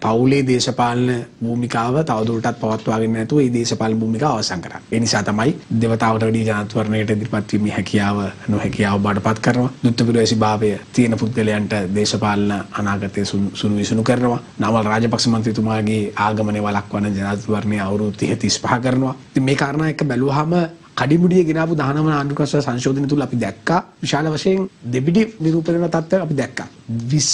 පවුලේ දේශපාලන භූමිකාව තවදුරටත් පවත්වාගෙන නැතුව ඒ දේශපාලන භූමිකාව අවසන් කරා. ඒ නිසා තමයි දෙවතාවට වැඩි ජනාධිපතිවරණයට ඉදිරිපත් වීමේ හැකියාව නොහැකියාව බාටපත් කරනවා. දුත්තුපිරවැසි භාවය තියෙන පුද්ගලයන්ට දේශපාලන අනාගතය සුණු විසුණු කරනවා. නවල් රාජපක්ෂ මන්ත්‍රීතුමාගේ ආගමනය වළක්වන ජනාධිපතිවරණය අවුරුදු 30 35 කරනවා. ඉතින් මේ කාරණා එක බැලුවාම කඩිමුඩිය ගෙනාපු 19 ආණ්ඩුක්‍රම සංශෝධනය තුල අපි දැක්කා විශාල වශයෙන් දෙබිඩි නිරූපණය වෙන තත්ත්වයක් අපි දැක්කා. විස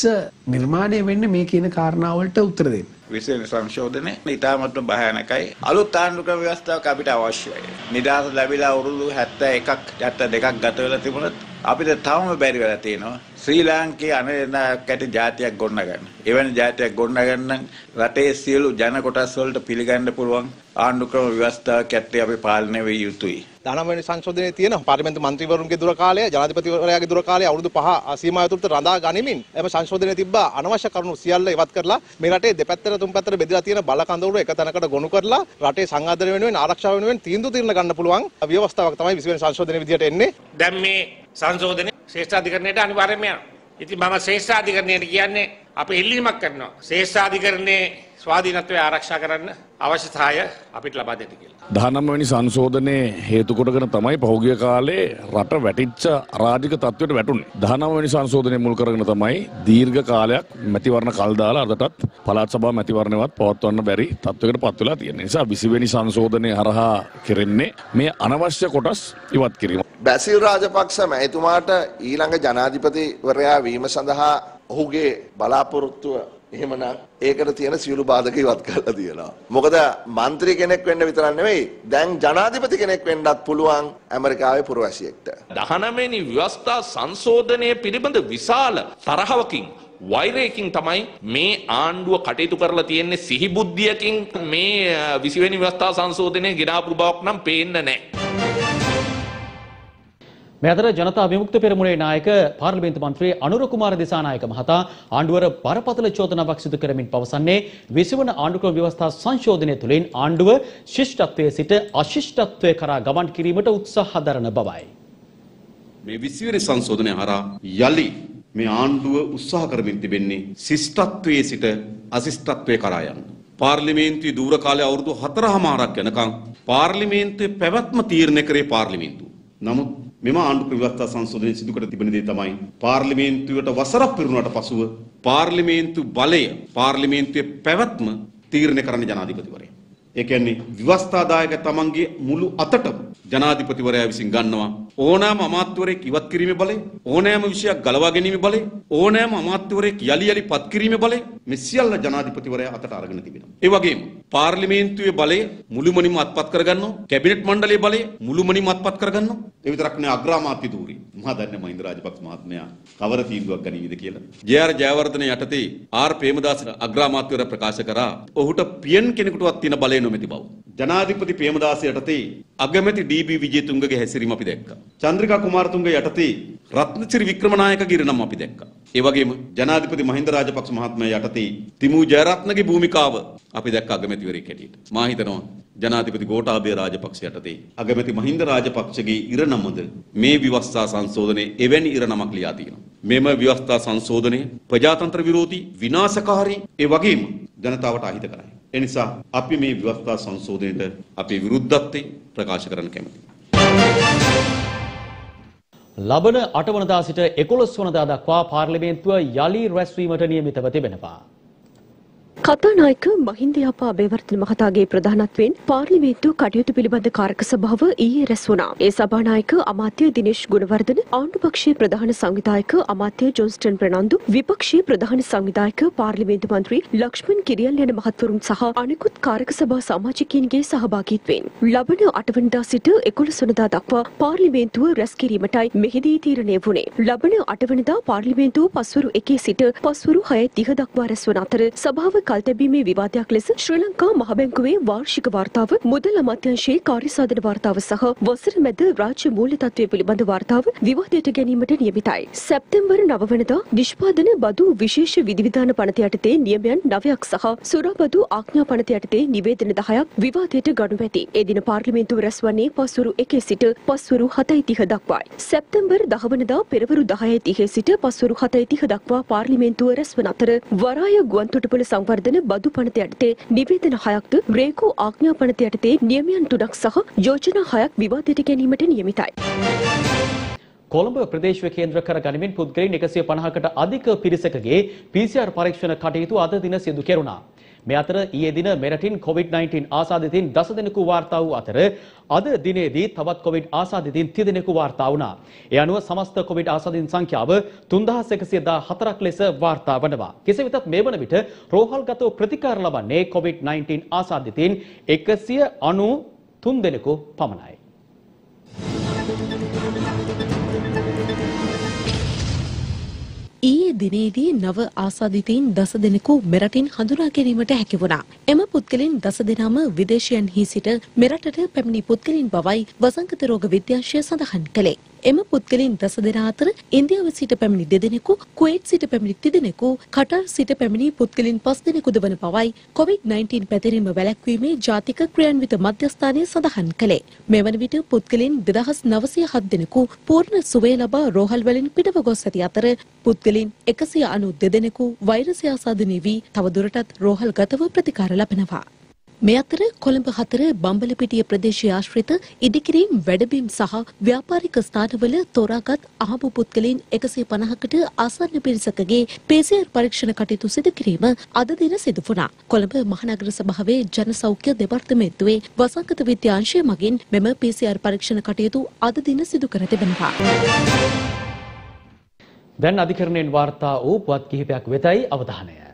නිර්මාණය වෙන්නේ මේ කියන කාරණාවලට උත්තර දෙන්න. විශේෂ සංශෝධනය ඉතාමත්ම භයානකයි. අලුත් ආණ්ඩුක්‍රම ව්‍යවස්ථාවක් අපිට අවශ්‍යයි. නිදහස ලැබිලා අවුරුදු 71ක් 72ක් ගත වෙලා තිබුණත් අපිට තවම බැරි වෙලා තියෙනවා. ශ්‍රී ලාංකේය අනේනායක් ඇති ජාතියක් ගොඩනගන්න. එවැනි ජාතියක් ගොඩනගන්න රටේ සියලු ජන කොටස් වලට පිළිගන්න පුළුවන් ආණ්ඩුක්‍රම ව්‍යවස්ථාවක් ඇත්තේ අපි පාලනය විය යුතුයි. 19 වෙනි සංශෝධනයේ තියෙන පාර්ලිමේන්තු මන්ත්‍රීවරුන්ගේ දුර කාලය ජනාධිපතිවරයාගේ දුර කාලය අවුරුදු 5 සීමාව තුළට රඳා ගනිමින් එම සංශෝධනයේ තිබ්බ අනවශ්‍ය කරුණු සියල්ල ඉවත් කරලා මේ රටේ දෙපැත්තට තුන් පැත්තට බෙදලා තියෙන බල කඳවුරු එක තැනකට ගොනු කරලා රටේ සංආදනය වෙනුවෙන් ආරක්ෂාව වෙනුවෙන් තීන්දුව తీරන ගන්න පුළුවන් ව්‍යවස්ථාවක් තමයි 20 වෙනි සංශෝධනයේ විදිහට එන්නේ. දැන් මේ සංශෝධනය ශ්‍රේෂ්ඨාධිකරණයට අනිවාර්යයෙන්ම යනවා. ඉතින් මම ශ්‍රේෂ්ඨාධිකරණයට කියන්නේ අපි ඉල්ලීමක් කරනවා. ශ්‍රේෂ්ඨාධිකරණයේ ස්වාධීනත්වය ආරක්ෂා කරන්න අවශ්‍යතාවය අපිට ලබා දෙන්න කියලා. දහනම වැනි සංශෝධනයේ හේතු කොටගෙන තමයි පහුගිය කාලේ රට වැටිච්ච අරාජික තත්ත්වයට වැටුනේ. දහනම වැනි සංශෝධනය මුල් කරගෙන තමයි දීර්ඝ කාලයක් මැතිවරණ කල් දාලා අදටත් පළාත් සභා මැතිවරණයවත් පවත්වන්න බැරි තත්ත්වයකට පත් වෙලා තියෙන නිසා 20 වෙනි සංශෝධනය හරහා කෙරෙන්නේ මේ අනවශ්‍ය කොටස් ඉවත් කිරීම. බැසිල් රාජපක්ෂ මැතිතුමාට ඊළඟ ජනාධිපතිවරයා වීම සඳහා ඔහුගේ බලාපොරොත්තුව එහෙමනම් ඒකට තියෙන සියලු බාධක ඉවත් කරලා තියෙනවා. මොකද മന്ത്രി කෙනෙක් වෙන්න විතරක් නෙවෙයි දැන් ජනාධිපති කෙනෙක් වෙන්නත් පුළුවන් ඇමරිකාවේ පුරවැසියෙක්ට. 19 වෙනි ව්‍යවස්ථා සංශෝධනය පිළිබඳ විශාල තරහවකින් වෛරයකින් තමයි මේ ආණ්ඩුව කටයුතු කරලා තියෙන්නේ සිහිබුද්ධියකින් මේ 20 වෙනි ව්‍යවස්ථා සංශෝධනය ගෙනාපු බවක් නම් පේන්නේ නැහැ. මේ අතර ජනතා විමුක්ති පෙරමුණේ නායක පාර්ලිමේන්තු මන්ත්‍රී අනුර කුමාර දිසානායක මහතා ආණ්ඩුවර බරපතල චෝදනාවක් සිදු කරමින් පවසන්නේ විසිවන ආණ්ඩුක්‍රම ව්‍යවස්ථා සංශෝධනය තුළින් ආණ්ඩුව ශිෂ්ටත්වයේ සිට අශිෂ්ටත්වය කරා ගමන් කිරීමට උත්සාහ දරන බවයි. මේ විසිවන සංශෝධනය හරා යළි මේ ආණ්ඩුව උත්සාහ කරමින් තිබෙන්නේ ශිෂ්ටත්වයේ සිට අශිෂ්ටත්වය කරා යන්න. පාර්ලිමේන්තුවේ දූර කාලය අවුරුදු 4හමාරක් යනකම් පාර්ලිමේන්තුවේ පැවැත්ම තීරණය කරේ පාර්ලිමේන්තුව. නමුත් මෙම ආණ්ඩුක්‍රම ව්‍යවස්ථා සංශෝධනය සිදු කර තිබෙන දේ තමයි පාර්ලිමේන්තුවට වසරක් පිරුණාට පසුව පාර්ලිමේන්තු බලය පාර්ලිමේන්තුවේ පැවැත්ම තීරණය කරන්න ජනාධිපතිවරයා. ඒ කියන්නේ ව්‍යවස්ථාදායක තමන්ගේ මුළු අතටම ජනාධිපතිවරයා විසින් ගන්නවා ඕනෑම අමාත්‍යවරයෙක් ඉවත් කිරීමේ බලය ඕනෑම විෂයක් ගලවා ගැනීමේ බලය ඕනෑම අමාත්‍යවරයෙක් යලි යලි පත් කිරීමේ බලය මේ සියල්ල ජනාධිපතිවරයා අතට අරගෙන තිබෙනවා. ඒ වගේම පාර්ලිමේන්තුවේ බලය මුළුමනින්ම අත්පත් කරගන්නවා කැබිනට් මණ්ඩලයේ බලය මුළුමනින්ම අත්පත් කරගන්නවා. ඒ විතරක් නෙවෙයි අග්‍රාමාත්‍ය ධූරි. මහා දන්නේ මහින්ද රාජපක්ෂ මහත්මයා කවර තීන්දුවක් ගනීවිද කියලා. ජේ.ආර් ජයවර්ධන යටතේ ආර් ප්‍රේමදාස අග්‍රාමාත්‍යවරයා ප්‍රකාශ කරා ඔහුට පියන් කෙනෙකුටවත් තියෙන බලය නොමැති බව. ජනාධිපති ප්‍රේමදාස යටතේ අගමැති ඩී.බී. විජේතුංගගේ හැසිරීම අපි දැක්කා. චන්ද්‍රිකා කුමාරතුංග යටතේ රත්නසිරි වික්‍රමනායකගේ ඉරණම අපි දැක්කා. ඒ වගේම ජනාධිපති මහින්ද රාජපක්ෂ මහත්මයා යටතේ තිමූ ජයරත්නගේ භූමිකාව අපි දැක්ක අගමැතිවරයෙක් හැටියට. මා හිතනවා ජනාධිපති ගෝඨාභය රාජපක්ෂ යටතේ අගමැති මහින්ද රාජපක්ෂගේ ඉරණමද මේ විවස්ථා සංශෝධනයේ එවැනි ඉරණමක් ලියා තියෙනවා. මෙම විවස්ථා සංශෝධනය ප්‍රජාතන්ත්‍ර විරෝධී විනාශකාරී ඒ වගේම ජනතාවට අහිත කරයි. එනිසා අපි මේ විවස්ථා සංශෝධනයට අපේ විරුද්ධත්වය ප්‍රකාශ කරන්න කැමතියි. ලබන අටවනදා සිට එකොළොස් වනදා දක්වා පාර්ලිමේන්තුව යළි රැස්වීමට නියමිතව තිබෙනවා. කතානායක මහින්ද යපා අබේවර්ධන මහතාගේ ප්‍රධානත්වයෙන් පාර්ලිමේන්තු කටයුතු පිළිබඳ කාරක සභාව ඊයේ රැස් වුණා. ඒ සභානායක අමාත්‍ය දිනේෂ් ගුණවර්ධන, ආණ්ඩු පක්ෂයේ ප්‍රධාන සංවිධායක අමාත්‍ය ජොන්ස්ටන් ප්‍රනන්දු, විපක්ෂයේ ප්‍රධාන සංවිධායක පාර්ලිමේන්තු මන්ත්‍රී ලක්ෂ්මන් කිරියල් යන මහත්වරුන් සහ අනෙකුත් කාරක සභා සමාජිකයින්ගේ සහභාගීත්වයෙන් ලබන අටවනදා සිට එකොළොස් වනදා දක්වා පාර්ලිමේන්තුව රැස් කිරීමටයි මෙහිදී තීරණය වුණේ. ලබන අටවනදා පාර්ලිමේන්තුව පස්වරු එකේ සිට පස්වරු හය තිහ දක්වා රැස් වන අතර සභාව කල්තැබීමේ විවාදයක් ලෙස ශ්‍රී ලංකා මහ බැංකුවේ වාර්ෂික වාර්තාව මුදල් අමාත්‍යංශයේ කාර්යසාධන වාර්තාව සහ වසර මැද රාජ්‍ය මූල්‍ය තත්ත්වය පිළිබඳ වාර්තාව විවාදයට ගැනීමට නියමිතයි. සැප්තැම්බර් 9 වෙනිදා නිෂ්පාදන බදු විශේෂ විධිවිධාන පනත යටතේ නියමයන් 9ක් සහ සුරාබදු ආඥා පනත යටතේ නිවේදන 10ක් විවාදයට ගනු ඇති. ඒ දින පාර්ලිමේන්තුව රැස්වන්නේ පස්වරු 1 සිට පස්වරු 7:30 දක්වායි. සැප්තැම්බර් 10 වෙනිදා පෙරවරු 10:30 සිට පස්වරු 7:30 දක්වා පාර්ලිමේන්තුව රැස්වන අතර වරාය ගුවන්තොටුපළ සංවර්ධන බදු පනත යටතේ නිවේදන හයක්ද රේකෝ ආඥා පනත යටතේ නියමයන් තුනක් සහ යෝජනා හයක් විවාදයට ගැනීමට නියමිතයි. කොළඹ ප්‍රදේශීය කේන්ද්‍ර කර ගනිමින් පුද්ගලයන් 150කට අධික පිරිසකගේ PCR පරීක්ෂණ කටයුතු අද දින සිදු කෙරුණා. මේ අතර ඊයේ දින මෙරටින් COVID-19 ආසාදිතින් දස දෙනෙකු වාර්තා වූ අතර අද දිනේදී තවත් COVID ආසාදිතින් 30 දෙනෙකු වාර්තා වුණා. ඒ අනුව සමස්ත COVID ආසාදිත සංඛ්‍යාව 3114ක් ලෙස වාර්තා වනවා. කෙසේ වෙතත් මේ වන විට රෝහල්ගතව ප්‍රතිකාර ලබන්නේ COVID-19 ආසාදිතින් 193 දෙනෙකු පමණයි. ඊයේ දිනේදී නව ආසාදිතයින් දස දෙනෙකු මෙරටින් හඳුනා ගැනීමට හැකි වුණා. එම පුද්ගලයන් දස දෙනාම විදේශයන්හි සිට මෙරටට පැමිණි පුද්ගලයන් බවයි වසංගත රෝග විද්‍යාංශය සඳහන් කළේ. එම පුද්ගලයන් දස දෙනා අතර ඉන්දියාව සිට පැමිණි දෙදෙනෙකු, කුවේට් සිට පැමිණි තිදෙනෙකු, කටර් සිට පැමිණි පුද්ගලයන් පස් දෙනෙකුද වන බවයි COVID-19 පැතිරීම වැළැක්වීමේ ජාතික ක්‍රියාන්විත මධ්‍යස්ථානය සඳහන් කළේ. මෙවන විට පුද්ගලයන් 2907 දෙනෙකු පූර්ණ සුවය ලබා රෝහල් වලින් පිටව ගොස් ඇති අතර පුද්ගලයන් 192 දෙනෙකු වෛරසය ආසාදනය වී තවදුරටත් රෝහල් ගතව ප්‍රතිකාර ලබනවා. මේ අතර කොළඹ හතර බම්බලපිටිය ප්‍රදේශීය ආශ්‍රිත ඉදිකිරීම් වැඩබීම් සහ ව්‍යාපාරික ස්ථානවල තෝරාගත් අහඹු පුද්ගලයන් 150කට ආසන්න පිරිසකගේ PCR පරීක්ෂණ කටයුතු සිදු කිරීම අද දින සිදු වුණා. කොළඹ මහනගර සභාවේ ජන සෞඛ්‍ය දෙපාර්තමේන්තුවේ වසංගත විද්‍යාංශය මගින් මෙම PCR පරීක්ෂණ කටයුතු අද දින සිදු කර තිබෙනවා. දැන් අධිකරණයෙන් වාර්තා වූ පුවත් කිහිපයක් වෙතයි අවධානය.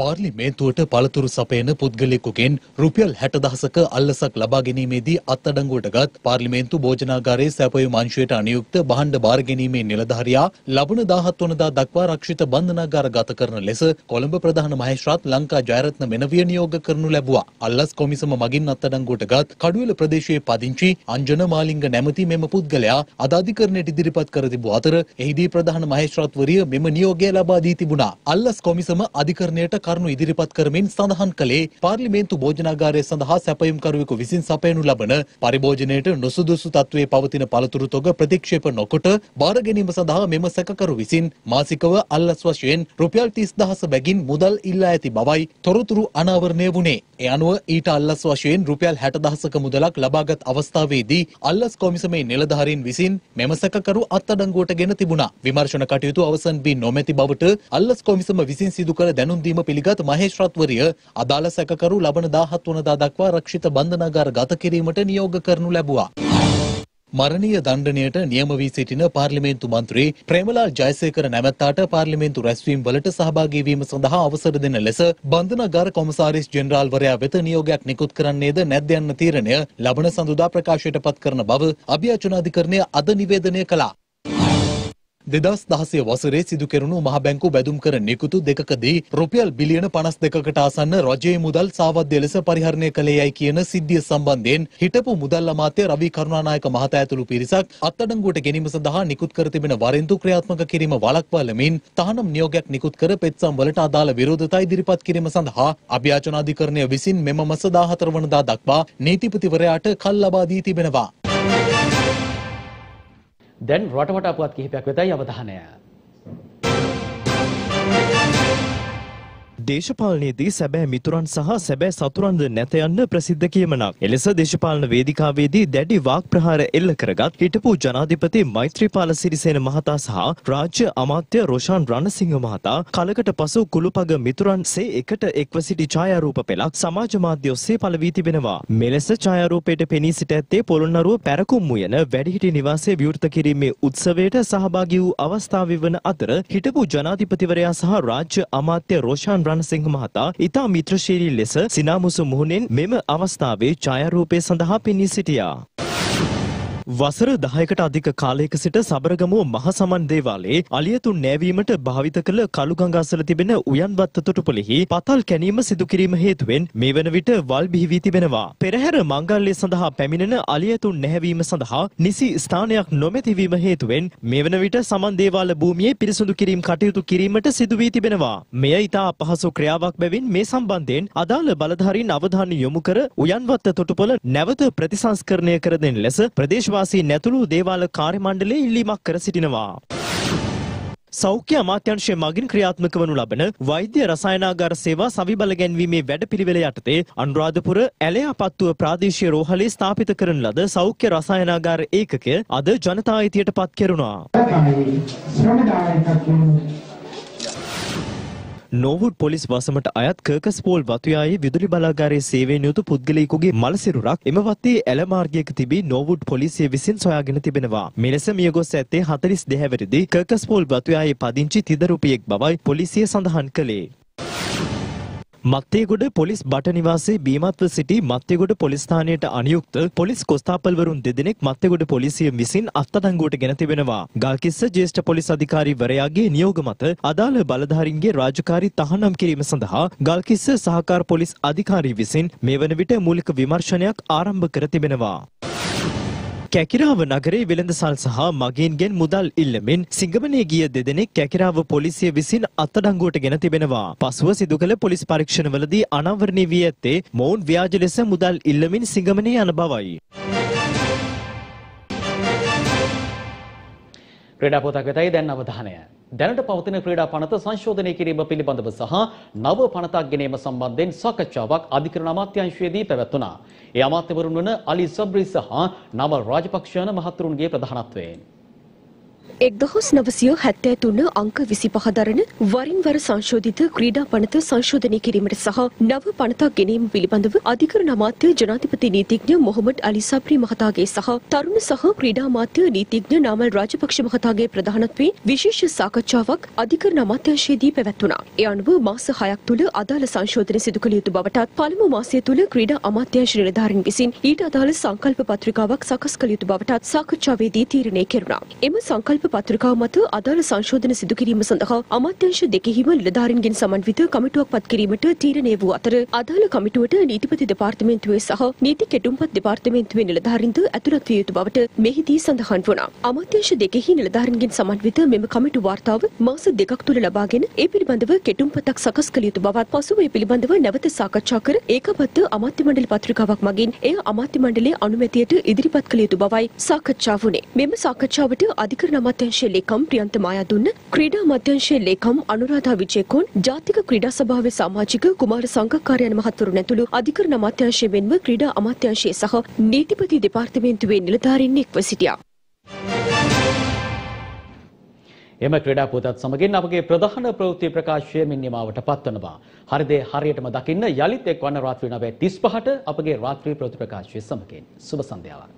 පාර්ලිමේන්තුවට පළතුරු සපයන පුද්ගලයෙකුගෙන් රුපියල් 60000ක අල්ලසක් ලබා ගැනීමේදී අත්අඩංගුවටගත් පාර්ලිමේන්තු භෝජනාගාරයේ සැපයුම් අංශයට අනියුක්ත භාණ්ඩ බාර ගැනීමේ නිලධාරියා ලබන 17 වනදා දක්වා රක්ෂිත බන්ධනාගාර ගත කරන ලෙස කොළඹ ප්‍රධාන මහේස්ත්‍රාත් ලංකා ජයරත්න මෙනවිය නියෝග කරනු ලැබුවා. අල්ලස් කොමිසම මගින් අත්අඩංගුවටගත් කඩුවෙල ප්‍රදේශයේ පදිංචි අංජන මාලිංග නැමැති මෙම පුද්ගලයා අද අධිකරණයට ඉදිරිපත් කර තිබූ අතර එහිදී ප්‍රධාන මහේස්ත්‍රාත්වරිය මෙම නියෝගය ලබා දී තිබුණා. අල්ලස් කොමිසම අධිකරණයට කරුණු ඉදිරිපත් කරමින් සඳහන් කළේ පාර්ලිමේන්තු භෝජනාගාරය සඳහා සැපයුම්කරුවෙකු විසින් සපයනු ලබන පරිභෝජනයට නුසුදුසු තත්ත්වයේ පවතින පළතුරු තොග ප්‍රතික්ෂේප නොකොට බාර ගැනීම සඳහා මෙම සැකකරු විසින් මාසිකව අල්ලස් වශයෙන් රුපියල් 30000 බැගින් මුදල් ඉල්ලා ඇති බවයි තොරතුරු අනාවරණය වුණේ. ඒ අනුව ඊට අල්ලස් වශයෙන් රුපියල් 60000ක මුදලක් ලබාගත් අවස්ථාවේදී අල්ලස් කොමිසමේ නිලධාරීන් විසින් මෙම සැකකරු අත්අඩංගුවට ගෙන තිබුණා. විමර්ශන කටයුතු අවසන් වී නොමැති බවට අල්ලස් කොමිසම විසින් සිදු කළ දැනුම් දීම පිළිගත් මහේෂ් රත්වරිය අදාළ සැකකරු ලබන 17 වනදා දක්වා රක්ෂිත බන්ධනාගාර ගත කිරීමට නියෝග කරනු ලැබුවා. මරණීය දණ්ඩනයට නියම වී සිටින පාර්ලිමේන්තු මන්ත්‍රී ප්‍රේමලාල් ජයසේකර නැමැත්තාට පාර්ලිමේන්තු රැස්වීම් වලට සහභාගී වීම සඳහා අවසර දෙන ලෙස බන්ධනාගාර කොමසාරිස් ජෙනරාල්වරයා වෙත නියෝගයක් නිකුත් කරන්නේද නැද්ද යන්න තීරණය ලබන සඳුදා ප්‍රකාශයට පත් කරන බව අභියාචනාධිකරණය අද නිවේදනය කළා. දෙදස් දහසය වසරේ සිදු කෙරුණු මහ බැංකු බැදුම් කර නිකුතු දෙකකදී රුපියල් බිලියන පනස් දෙකකට ආසන්න රජයේ මුදල් සාවද්‍ය ලෙස පරිහරණය කළේ යයි කියන සිද්ධිය සම්බන්ධයෙන් හිටපු මුදල් අමාත්‍ය රවි කරුණානායක මහතා ඇතුළු පිරිසක් අත්අඩංගුවට ගැනීම සඳහා නිකුත් කර තිබෙන වරෙන්තු ක්‍රියාත්මක කිරීම වළක්වාලමින් තහනම් නියෝගයක් නිකුත් කර පෙත්සම් වලට අදාළ විරෝධතා ඉදිරිපත් කිරීම සඳහා අභ්‍යාචනාධිකරණය විසින් මෙම මස 14 වනදා දක්වා නීතිපතිවරයාට කල් ලබා දී තිබෙනවා. දැන් රටවටා පුවත් කිහිපයක් වෙතයි අවධානය. දේශපාලනයේදී සැබෑ මිතුරන් සහ සැබෑ සතුරන්ද නැත යන්න ප්‍රසිද්ධ කියමනක්. එලෙස දේශපාලන වේදිකාවේදී දැඩි වාක් ප්‍රහාර එල්ල කරගත් හිටපු ජනාධිපති මෛත්‍රීපාල සිරිසේන මහතා සහ රාජ්‍ය අමාත්‍ය රොෂාන් රණසිංහ මහතා කලකට පසු කුළුපග මිතුරන් සේ එකට එක්ව සිටි ඡායාරූප පෙළක් සමාජ මාධ්‍ය ඔස්සේ පළ වී තිබෙනවා. මෙලෙස ඡායාරූපයට පෙනී සිට ඇත්තේ පොළොන්නරුව පැරකුම් උයන වැඩිහිටි නිවාසයේ විවෘත කිරීමේ උත්සවයට සහභාගී වූ අවස්ථාවේ වන අතර හිටපු ජනාධිපතිවරයා සහ රාජ්‍ය අමාත්‍ය රොෂාන් රණසිංහ මහතා ඉතා මිත්‍රශීලී ලෙස සිනාමුසු මුහුණෙන් මෙම අවස්ථාවේ ඡායාරූපය සඳහා පෙනී සිටියා. වසර දහයකට අධික කාලයක සිට සබරගමුව මහසමන් දේවාලයේ අලියතුන් නෑවීමට භාවිත කළ කළුගඟ අසල තිබෙන උයන්වත්ත තොටුපොළෙහි පතල් කැනීම සිදු කිරීම හේතුවෙන් මේ වන විට වල් බිහි වී තිබෙනවා. පෙරහැර මංගල්‍ය සඳහා පැමිණෙන අලියතුන් නැහැවීම සඳහා නිසි ස්ථානයක් නොමැතිවීම හේතුවෙන් මේ වන විට සමන් දේවාල භූමියේ පිරිසුදු කිරීම කටයුතු කිරීමට සිදු වී තිබෙනවා. මෙය ඉතා අපහසු ක්‍රියාවක් බැවින් මේ සම්බන්ධයෙන් අදාළ බලධාරීන් අවධානය යොමු කර උයන්වත්ත තොටුපොළ නැවත ප්‍රතිසංස්කරණය කර දෙන ලෙස ප්‍රදේශ වාසීන් ඇතුළු දේවාල කාර්ය මණ්ඩලය ඉල්ලීමක් කර සිටිනවා. සෞඛ්‍ය අමාත්‍යංශය මගින් ක්‍රියාත්මක වනු ලබන වෛද්‍ය රසායනාගාර සේවා සවිබල ගැන්වීමේ වැඩපිළිවෙල යටතේ අනුරාධපුර ඇලයාපත්තුව ප්‍රාදේශීය රෝහලේ ස්ථාපිත කරන ලද සෞඛ්‍ය රසායනාගාර ඒකකය අද ජනතා අයිතියට පත් කෙරුණා. නෝවුඩ් පොලිස් වසමට අයත් කර්කස්පෝල් වතුයායේ විදුලි බලාගාරයේ සේවයෙන් යුතු පුද්ගලයෙකුගේ මලසිරුරක් එම වත්තේ ඇල මාර්ගයක තිබී නෝවුඩ් පොලිසිය විසින් සොයාගෙන තිබෙනවා. මෙලෙස මියගොස් ඇත්තේ 42 හැවිරිදි කර්කස්පෝල් වතුයායේ පදිංචි තිදරුපියෙක් බවයි පොලිසිය සඳහන් කළේ. මත්තේගොඩ පොලිස් බට නිවාසේ බීමත්ව සිටි මත්තේගොඩ පොලිස් ස්ථානයට අනියුක්ත පොලිස් කොස්තාපල්වරුන් දෙදෙනෙක් මත්තේගොඩ පොලිසිය විසින් අත්අඩංගුවට ගෙන තිබෙනවා. ගල්කිස්ස ජ්‍යෙෂ්ඨ පොලිස් අධිකාරීවරයාගේ නියෝග මත අදාළ බලධාරීන්ගේ රාජකාරී තහනම් කිරීම සඳහා ගල්කිස්ස සහකාර පොලිස් අධිකාරී විසින් මේ වන විට මූලික විමර්ශනයක් ආරම්භ කර තිබෙනවා. කැකිරාව නගරේ වෙළඳසල් සහ මගීන්ගෙන් මුදල් ඉල්ලමින් සිංගමනේ ගිය දෙදෙනෙක් කැකිරාව පොලිසිය විසින් අත්අඩංගුවට ගෙන තිබෙනවා. පසුව සිදු කළ පොලිස් පරීක්ෂණවලදී අනාවරණය වී ඇත්තේ මොවුන් ව්‍යාජ ලෙස මුදල් ඉල්ලමින් සිංගමනේ යන බවයි. ක්‍රීඩා පොතක් වෙතයි දැන් අවධානය. දැනට පවතින ක්‍රීඩා පනත සංශෝධනය කිරීම පිළිබඳව සහ නව පනතක් ගැනීම සම්බන්ධයෙන් සාකච්ඡාවක් අධිකරණ අමාත්‍යාංශයේදී පැවැත්වුණා. ඒ අමාත්‍යවරුන් වන අලි සබ්රි සහ නවල් රාජපක්ෂ යන මහතුරුන්ගේ ප්‍රධානත්වයෙන්. එක්දහස් නවසිය හැත්තෑ තුන්න අංක විසි පහදරන වරින් වර සංශෝධිත ක්‍රීඩා පනත සංශෝධනය කිරීමට සහ නව පනතක් ගැනීම පිළිබඳව අධිකරණ අමාත්‍ය ජනාධිපති නීතිඥ මොහොමඩ් අලි සබ්‍රි මහතාගේ සහ තරුණ සහ ක්‍රීඩා අමාත්‍ය නීතිඥ නාමල් රාජපක්ෂ මහතාගේ ප්‍රධානත්වයෙන් විශේෂ සාකච්ඡාවක් අධිකරණ අමාත්‍යංශයේදී පැවැත්වුණා. ඒ අනුව මාස හයක් තුළ අදාළ සංශෝධන සිදු කළ යුතු බවටත් පළමු මාසය තුළ ක්‍රීඩා අමාත්‍යංශ නිලධාරීන් විසින් ඊට අදාළ සංකල්ප පත්‍රිකාවක් සකස් කළ යුතු බවටත් සාකච්ඡාවේදී තීරණය කෙරුණා. එම සංකල්ප විකල්ප පත්‍රිකාව මත අදාළ සංශෝධන සිදු කිරීම සඳහා අමාත්‍යංශ දෙකෙහිම නිලධාරීන්ගෙන් සමන්විත කමිටුවක් පත් කිරීමට තීරණය වූ අතර අදාළ කමිටුවට නීතිපති දෙපාර්තමේන්තුවේ සහ නීති කෙටුම්පත් දෙපාර්තමේන්තුවේ නිලධාරීන්ද ඇතුළත් විය යුතු බවට මෙහිදී සඳහන් වුණා. අමාත්‍යංශ දෙකෙහි නිලධාරීන්ගෙන් සමන්විත මෙම කමිටු වාර්තාව මාස දෙකක් තුළ ලබාගෙන ඒ පිළිබඳව කෙටුම්පතක් සකස් කළ යුතු බවත් පසුව ඒ පිළිබඳව නැවත සාකච්ඡා කර ඒකබද්ධ අමාත්‍ය මණ්ඩල පත්‍රිකාවක් මගින් එය අමාත්‍ය මණ්ඩලයේ අනුමැතියට ඉදිරිපත් කළ යුතු බවයි සාකච්ඡා වුණේ. මෙම සාකච්ඡාවට අධිකරණ අමාත්‍යංශයේ ලේකම් ප්‍රියන්ත මායාදුන්න, ක්‍රීඩා අමාත්‍යංශයේ ලේකම් අනුරාධා විජේකෝන්, ජාතික ක්‍රීඩා සභාවේ සමාජික කුමාර සංඝකාරයන් මහත්වරුන් ඇතුළු අධිකරණ අමාත්‍යංශයේ මෙන්ම ක්‍රීඩා අමාත්‍යංශයේ සහ නීතිපති දෙපාර්තමේන්තුවේ නිලධාරීන් එක්ව සිටියා. එම ක්‍රඩා පුවතත් සමගින් අපගේ ප්‍රධාන ප්‍රවෘත්ති ප්‍රකාශය මෙන් නිමාවට පත්වනවා. හරිදේ හරියටම දකින්න යළිත් එක් වන්න රාත්‍රී නවය තිස් පහට අපගේ රාත්‍රී ප්‍රවෘත්ති ප්‍රකාශය සමගින් සුබ සන්ධ්‍යාවක්.